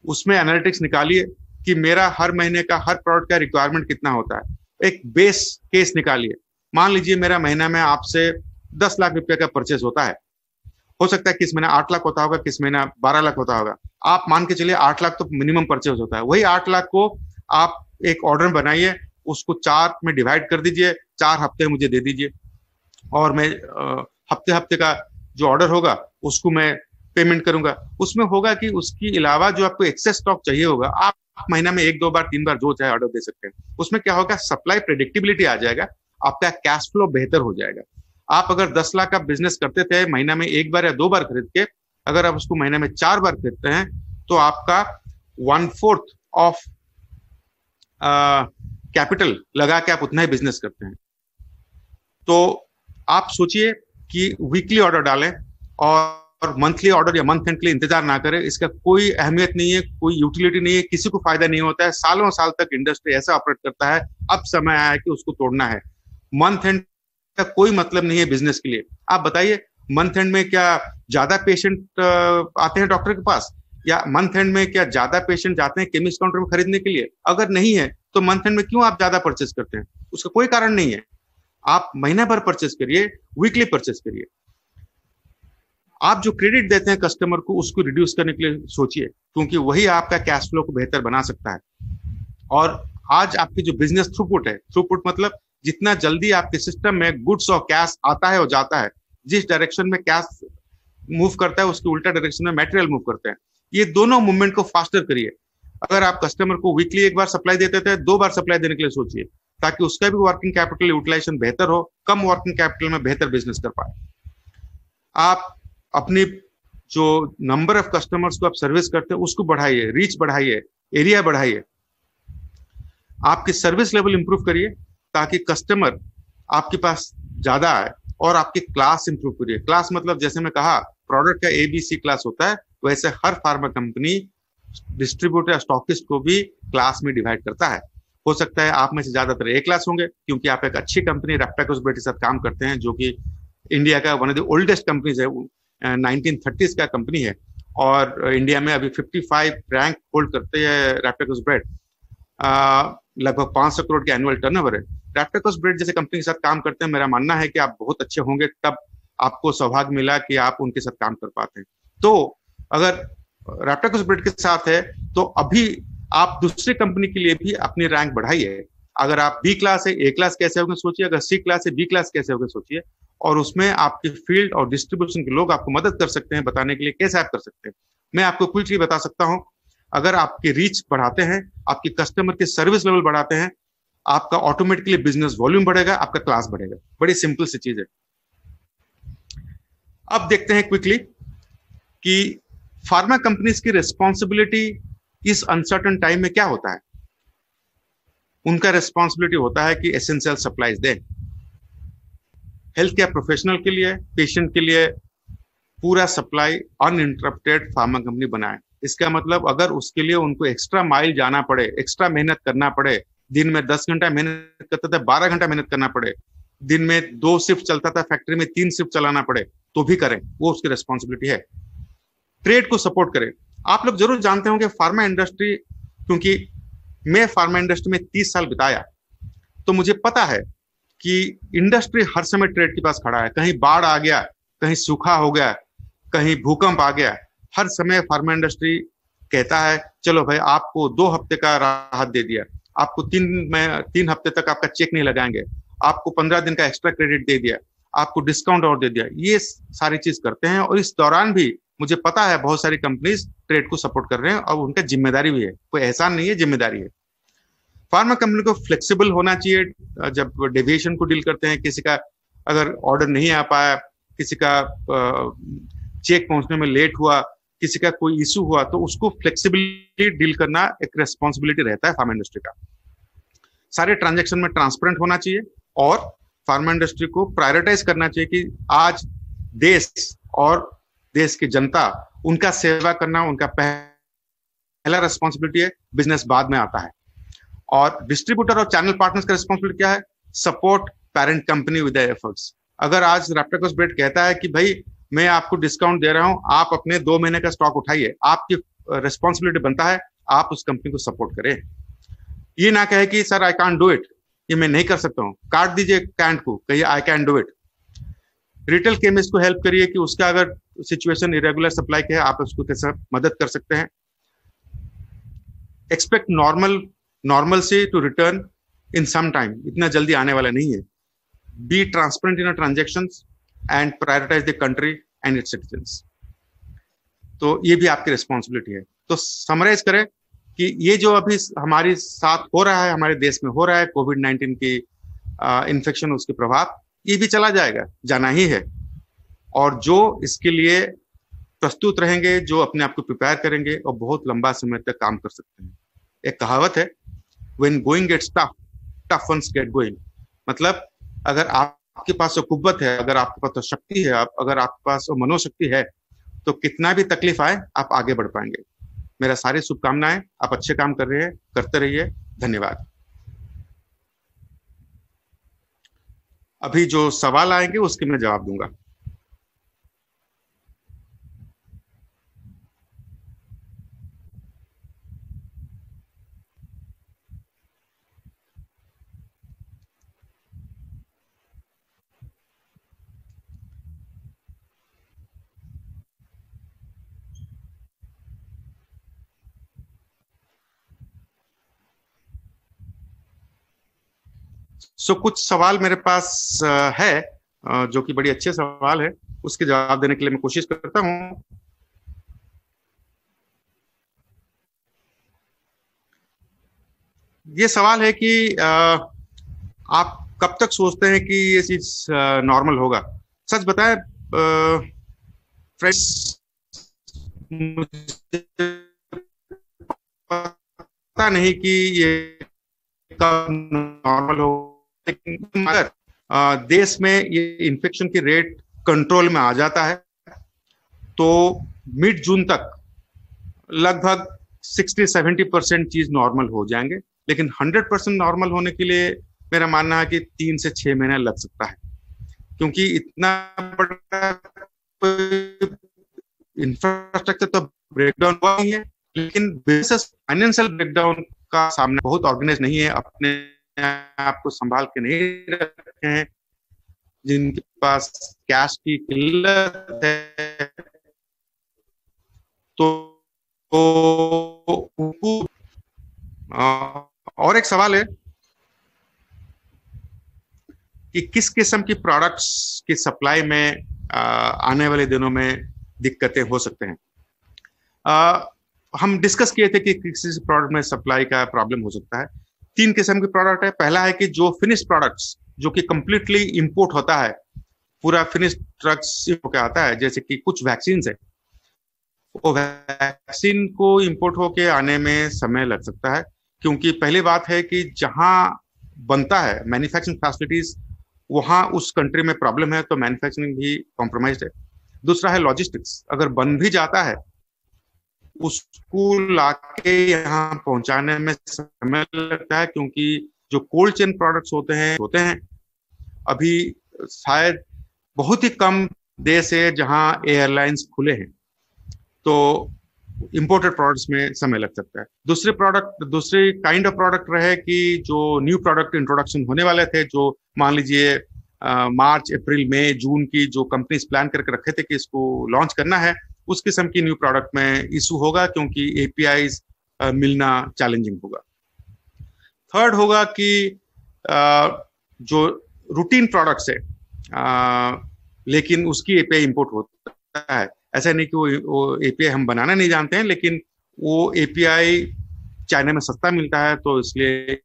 उसमें एनालिटिक्स निकालिए कि मेरा हर महीने का, हर प्रोडक्ट का रिक्वायरमेंट कितना होता है। एक बेस केस निकालिए। मान लीजिए मेरा महीना में आपसे दस लाख रुपए का परचेज होता है। हो सकता है किस महीना आठ लाख होता होगा किस महीना बारह लाख होता होगा। आप मान के चलिए आठ लाख तो मिनिमम परचेज होता है। वही आठ लाख को आप एक ऑर्डर बनाइए उसको चार में डिवाइड कर दीजिए, चार हफ़्ते मुझे दे दीजिए। और मैं हफ़्ते हफ़्ते का जो ऑर्डर होगा, उसको मैं पेमेंट करूँगा। उसमें होगा कि उसके अलावा जो आपको एक्सेस स्टॉक चाहिए होगा, आप महीना में एक, दो बार, तीन बार जो चाहे ऑर्डर दे सकते हैं। उसमें क्या होगा सप्लाई प्रेडिक्टेबिलिटी आ जाएगा, आपका कैश फ्लो बेहतर हो जाएगा। आप अगर दस लाख का बिज़नेस करते थे, महीना में एक बार या दो बार खरीद के, अगर आप उसको महीने में चार बार खरीदते हैं तो आपका वन फोर्थ ऑफ़ कैपिटल लगा के आप उतना ही बिज़नेस करते हैं। तो आप सोचिए कि वीकली ऑर्डर डालें और मंथली ऑर्डर या मंथ एंड के लिए इंतज़ार ना करें। इसका कोई अहमियत नहीं है, कोई यूटिलिटी नहीं है, किसी को फ़ायदा नहीं होता है। सालों साल तक इंडस्ट्री ऐसा ऑपरेट करता है। अब समय आया कि उसको तोड़ना है। मंथ एंड का कोई मतलब नहीं है बिज़नेस के लिए। आप बताइए मंथ एंड में क्या ज़्यादा पेशेंट आते हैं डॉक्टर के पास? या मंथ एंड में क्या ज़्यादा पेशेंट जाते हैं केमिस्ट काउंटर में खरीदने के लिए? अगर नहीं है तो मंथ एंड में क्यों आप ज़्यादा परचेस करते हैं? उसका कोई कारण नहीं है। आप महीना भर परचेस करिए वीकली परचेस करिए। आप जो क्रेडिट देते हैं कस्टमर को, उसको रिड्यूस करने के लिए सोचिए, क्योंकि वही आपका कैश फ्लो को बेहतर बना सकता है। और आज आपकी जो बिज़नेस थ्रूपुट है थ्रूपुट मतलब जितना जल्दी आपके सिस्टम में गुड्स और कैश आता है और जाता है, जिस डायरेक्शन में कैश मूव करता है, उसके उल्टा डायरेक्शन में मेटेरियल मूव करते हैं। ये दोनों मूवमेंट को फास्टर करिए। अगर आप कस्टमर को वीकली एक बार सप्लाई देते थे, दो बार सप्लाई देने के लिए सोचिए, ताकि उसका भी वर्किंग कैपिटल यूटिलाइजेशन बेहतर हो, कम वर्किंग कैपिटल में बेहतर बिज़नेस कर पाए। आप अपनी जो नंबर ऑफ़ कस्टमर्स को आप सर्विस करते हैं, उसको बढ़ाइए रीच बढ़ाइए एरिया बढ़ाइए। आपकी सर्विस लेवल इंप्रूव करिए, ताकि कस्टमर आपके पास ज़्यादा आए और आपकी क्लास इंप्रूव करिए। क्लास मतलब जैसे मैं कहा प्रोडक्ट का एबीसी क्लास होता है, वैसे हर फार्मा कंपनी डिस्ट्रीब्यूटर स्टॉकिस्ट को भी क्लास में डिवाइड करता है। हो सकता है आप में से ज़्यादातर ए क्लास होंगे, क्योंकि आप एक अच्छी कंपनी रेप्टेकोस के साथ काम करते हैं, जो कि इंडिया का one of the oldest companies है नाइनटीन थर्टीज का कंपनी है, और इंडिया में अभी 55 रैंक होल्ड करते हैं रेप्टेकोस ब्रेड लगभग पाँच सौ करोड़ के एनुअल टर्नओवर है। रैप्टेकोस ब्रेड जैसे कंपनी के साथ काम करते हैं, मेरा मानना है कि आप बहुत अच्छे होंगे, तब आपको सौभाग्य मिला कि आप उनके साथ काम कर पाते हैं। तो अगर रैप्टेकोस ब्रेड के साथ है तो अभी आप दूसरी कंपनी के लिए भी अपनी रैंक बढ़ाइए। अगर आप बी क्लास है ए क्लास कैसे होंगे सोचिए, अगर सी क्लास है बी क्लास कैसे होंगे सोचिए। और उसमें आपके फ़ील्ड और डिस्ट्रीब्यूशन के लोग आपको मदद कर सकते हैं बताने के लिए, कैसे आप कर सकते हैं। मैं आपको कुछ चीज़ बता सकता हूँ। अगर आपकी रीच बढ़ाते हैं, आपके कस्टमर के सर्विस लेवल बढ़ाते हैं, आपका ऑटोमेटिकली बिज़नेस वॉल्यूम बढ़ेगा, आपका क्लास बढ़ेगा। बड़ी सिंपल सी चीज़ है। अब देखते हैं क्विकली कि फार्मा कंपनीज़ की रिस्पॉन्सिबिलिटी इस अनसर्टन टाइम में क्या होता है? उनका रिस्पॉन्सिबिलिटी होता है कि एसेंशियल सप्लाईज दें। हेल्थ केयर प्रोफेशनल के लिए पेशेंट के लिए पूरा सप्लाई अनइंटरप्टेड फार्मा कंपनी बनाए। इसका मतलब अगर उसके लिए उनको एक्स्ट्रा माइल जाना पड़े एक्स्ट्रा मेहनत करना पड़े, दिन में दस घंटा मेहनत करता था, बारह घंटा मेहनत करना पड़े, दिन में दो शिफ्ट चलता था फैक्ट्री में तीन शिफ्ट चलाना पड़े तो भी करें। वो उसकी रिस्पॉन्सिबिलिटी है। ट्रेड को सपोर्ट करें। आप लोग ज़रूर जानते होंगे फार्मा इंडस्ट्री, क्योंकि मैं फार्मा इंडस्ट्री में तीस साल बिताया। तो मुझे पता है कि इंडस्ट्री हर समय ट्रेड के पास खड़ा है। कहीं बाढ़ आ गया, कहीं सूखा हो गया, कहीं भूकंप आ गया, हर समय फार्मा इंडस्ट्री कहता है, चलो भाई, आपको दो हफ़्ते का राहत दे दिया। आपको तीन में, तीन हफ़्ते तक आपका चेक नहीं लगाएँगे। आपको पंद्रह दिन का एक्स्ट्रा क्रेडिट दे दिया। आपको डिस्काउंट और दे दिया। ये सारी चीज़ करते हैं और इस दौरान भी मुझे पता है बहुत सारी कंपनीज़ ट्रेड को सपोर्ट कर रहे हैं और उनका ज़िम्मेदारी भी है। कोई एहसान नहीं है, ज़िम्मेदारी है। फार्मा कंपनी को फ्लेक्सिबल होना चाहिए, जब डेविएशन को डील करते हैं, किसी का अगर ऑर्डर नहीं आ पाया, किसी का चेक पहुँचने में लेट हुआ, किसी का कोई इशू हुआ तो उसको फ्लेक्सिबिलिटी डील करना एक रेस्पॉन्सिबिलिटी रहता है फार्मा इंडस्ट्री का। सारे ट्रांजेक्शन में ट्रांसपेरेंट होना चाहिए और फार्मा इंडस्ट्री को प्रायोरिटाइज करना चाहिए कि आज देश और देश की जनता, उनका सेवा करना, उनका पहला रेस्पॉन्सिबिलिटी है बिज़नेस बाद में आता है। और डिस्ट्रीब्यूटर और चैनल पार्टनर्स का रिस्पॉन्सिबिलिटी क्या है? Support parent company with efforts अगर आज रैप्टेकोस ब्रेड कहता है कि भाई, मैं आपको डिस्काउंट दे रहा हूँ, आप अपने दो महीने का स्टॉक उठाइए। आपकी रिस्पॉन्सिबिलिटी बनता है, आप उस कंपनी को सपोर्ट करें। ये ना कहे कि sir I can do it ये मैं नहीं कर सकता हूँ। काट दीजिए कैंट को, कहिए I can do it retail chemist को हेल्प करिए कि उसका अगर सिचुएशन इरेगुलर सप्लाई के है, आप उसको कैसे मदद कर सकते हैं। एक्सपेक्ट नॉर्मल नॉर्मल से to return in some time इतना जल्दी आने वाला नहीं है। Be transparent in transaction and prioritize the country and its citizen तो ये भी आपकी रिस्पॉन्सिबिलिटी है। तो समराइज करें कि ये जो अभी हमारे साथ हो रहा है, हमारे देश में हो रहा है कोविड नाइन्टीन की इन्फेक्शन उसके प्रभाव ये भी चला जाएगा, जाना ही है। और जो इसके लिए प्रस्तुत रहेंगे, जो अपने आप को प्रिपेयर करेंगे, और बहुत लंबा समय तक काम कर सकते हैं। एक कहावत है when going gets tough tough ones get going मतलब अगर आपके पास वो कुत है, अगर आपके पास तो शक्ति है, आप, अगर आपके पास वो मनोशक्ति है तो कितना भी तकलीफ़ आए, आप आगे बढ़ पाएँगे। मेरा सारी शुभकामनाएँ, आप अच्छे काम कर रहे हैं, करते रहिए। धन्यवाद। अभी जो सवाल आएँगे उसके मैं जवाब दूँगा। सो कुछ सवाल मेरे पास है जो कि बड़ी अच्छे सवाल है। उसके जवाब देने के लिए मैं कोशिश करता हूँ। ये सवाल है कि आप कब तक सोचते हैं कि ये चीज़ नॉर्मल होगा? सच बताए फ्रेंड्स पता नहीं कि ये कब नॉर्मल हो लेकिन देश में ये इन्फेक्शन की रेट कंट्रोल में आ जाता है। तो मिड जून तक लगभग 60-70 परसेंट चीज़ नॉर्मल हो जाएँगे। लेकिन 100 परसेंट नॉर्मल होने के लिए मेरा मानना है कि तीन से छह महीने लग सकता है। क्योंकि इतना बड़ा इंफ्रास्ट्रक्चर तो ब्रेकडाउन हुआ ही है, लेकिन बिज़नेस फाइनेंशियल ब्रेकडाउन का सामना बहुत ऑर्गेनाइज नहीं है अपने आप को संभाल के नहीं रखे। हैं जिनके पास कैश की किल्लत है तो, तो और एक सवाल है कि किस किस्म की प्रोडक्ट्स की सप्लाई में आने वाले दिनों में दिक्कतें हो सकते हैं? आ, हम डिस्कस किए थे कि किसी प्रोडक्ट में सप्लाई का प्रॉब्लम हो सकता है। तीन किस्म के प्रोडक्ट है। पहला है कि जो फिनिश प्रोडक्ट्स जो कि कंप्लीटली इंपोर्ट होता है, पूरा फिनिश ड्रग्स होकर आता है, जैसे कि कुछ वैक्सीन है। वो वैक्सीन को इंपोर्ट होके आने में समय लग सकता है, क्योंकि पहली बात है कि जहाँ बनता है मैन्युफैक्चरिंग फैसिलिटीज़ वहाँ उस कंट्री में प्रॉब्लम है तो मैन्युफैक्चरिंग भी कॉम्प्रोमाइज है। दूसरा है लॉजिस्टिक्स अगर बन भी जाता है उसको लाके यहाँ पहुँचाने में समय लगता है क्योंकि जो कोल्ड चेन प्रोडक्ट्स होते हैं होते हैं, अभी शायद बहुत ही कम देश है जहाँ एयरलाइंस खुले हैं। तो इंपोर्टेड प्रोडक्ट्स में समय लग सकता है। दूसरे प्रोडक्ट दूसरे काइंड ऑफ़ प्रोडक्ट रहे कि जो न्यू प्रोडक्ट इंट्रोडक्शन होने वाले थे, जो मान लीजिए मार्च, अप्रैल, मई, जून की जो कंपनीज़ प्लान करके रखे थे कि इसको लॉन्च करना है उस किस्म की न्यू प्रोडक्ट में इशू होगा क्योंकि एपीआई मिलना चैलेंजिंग होगा। थर्ड होगा कि जो रूटीन प्रोडक्ट्स है लेकिन उसकी एपीआई इंपोर्ट होता है। ऐसा नहीं कि वो, वो एपीआई हम बनाना नहीं जानते हैं लेकिन वो एपीआई चाइना में सस्ता मिलता है तो इसलिए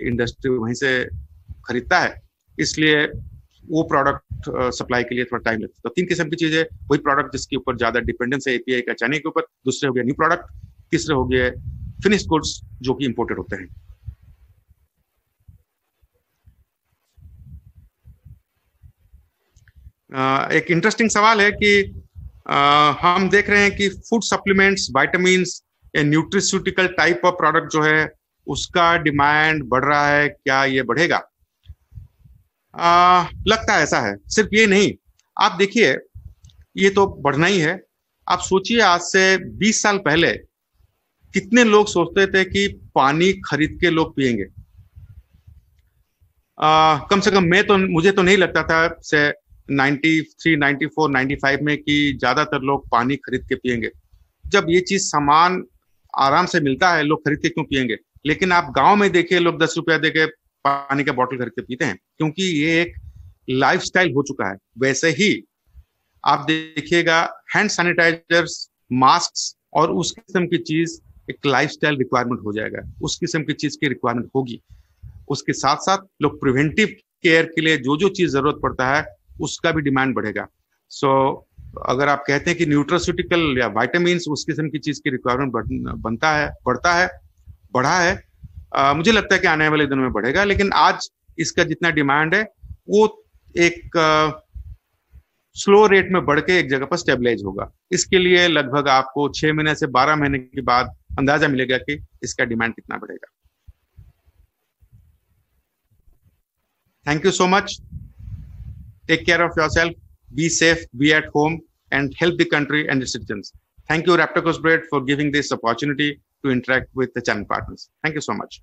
इंडस्ट्री वहीं से खरीदता है। इसलिए वो प्रोडक्ट सप्लाई uh, के लिए थोड़ा टाइम लगता है। तो तीन किस्म की चीज़ें वही प्रोडक्ट जिसके ऊपर ज़्यादा डिपेंडेंस है एपीआई का चाइना के ऊपर दूसरे हो गया न्यू प्रोडक्ट तीसरे हो गए फिनिश गुड्स जो कि इंपोर्टेड होते हैं। Uh, एक इंटरेस्टिंग सवाल है कि uh, हम देख रहे हैं कि food supplements vitamin nutraceutical type of product जो है उसका डिमांड बढ़ रहा है क्या ये बढ़ेगा? आ, लगता ऐसा है। सिर्फ़ ये नहीं आप देखिए ये तो बढ़ना ही है। आप सोचिए आज से 20 साल पहले कितने लोग सोचते थे कि पानी खरीद के लोग पिएँगे कम से कम मैं तो मुझे तो नहीं लगता था से 93, 94, 95 में कि ज़्यादातर लोग पानी खरीद के पिएँगे जब ये चीज़ सामान आराम से मिलता है लोग खरीद के क्यों पिएँगे लेकिन आप गाँव में देखिए लोग दस रुपया देके पानी का बॉटल खरीद के पीते हैं। क्योंकि ये एक लाइफस्टाइल हो चुका है। वैसे ही आप देखिएगा हैंड सैनिटाइजर्स मास्क और उस किस्म की चीज़ एक लाइफस्टाइल रिक्वायरमेंट हो जाएगा। उस किस्म की चीज़ की रिक्वायरमेंट होगी। उसके साथ साथ लोग प्रिवेंटिव केयर के लिए जो जो चीज़ ज़रूरत पड़ता है उसका भी डिमांड बढ़ेगा। सो so, अगर आप कहते हैं कि न्यूट्रोसिटिकल या वाइटामिन उस किस्म की चीज़ की रिक्वायरमेंट बनता है बढ़ता है बढ़ा है आ, मुझे लगता है कि आने वाले दिनों में बढ़ेगा लेकिन आज इसका जितना डिमांड है वो एक स्लो uh, रेट में बढ़ के एक जगह पर स्टेबलाइज होगा। इसके लिए लगभग आपको छह महीने से बारह महीने के बाद अंदाज़ा मिलेगा कि इसका डिमांड कितना बढ़ेगा। Thank you so much take care of yourself be safe be at home and help the country and citizen thank you रेप्टोकोस bread for giving this opportunity to interact with the channel partners thank you so much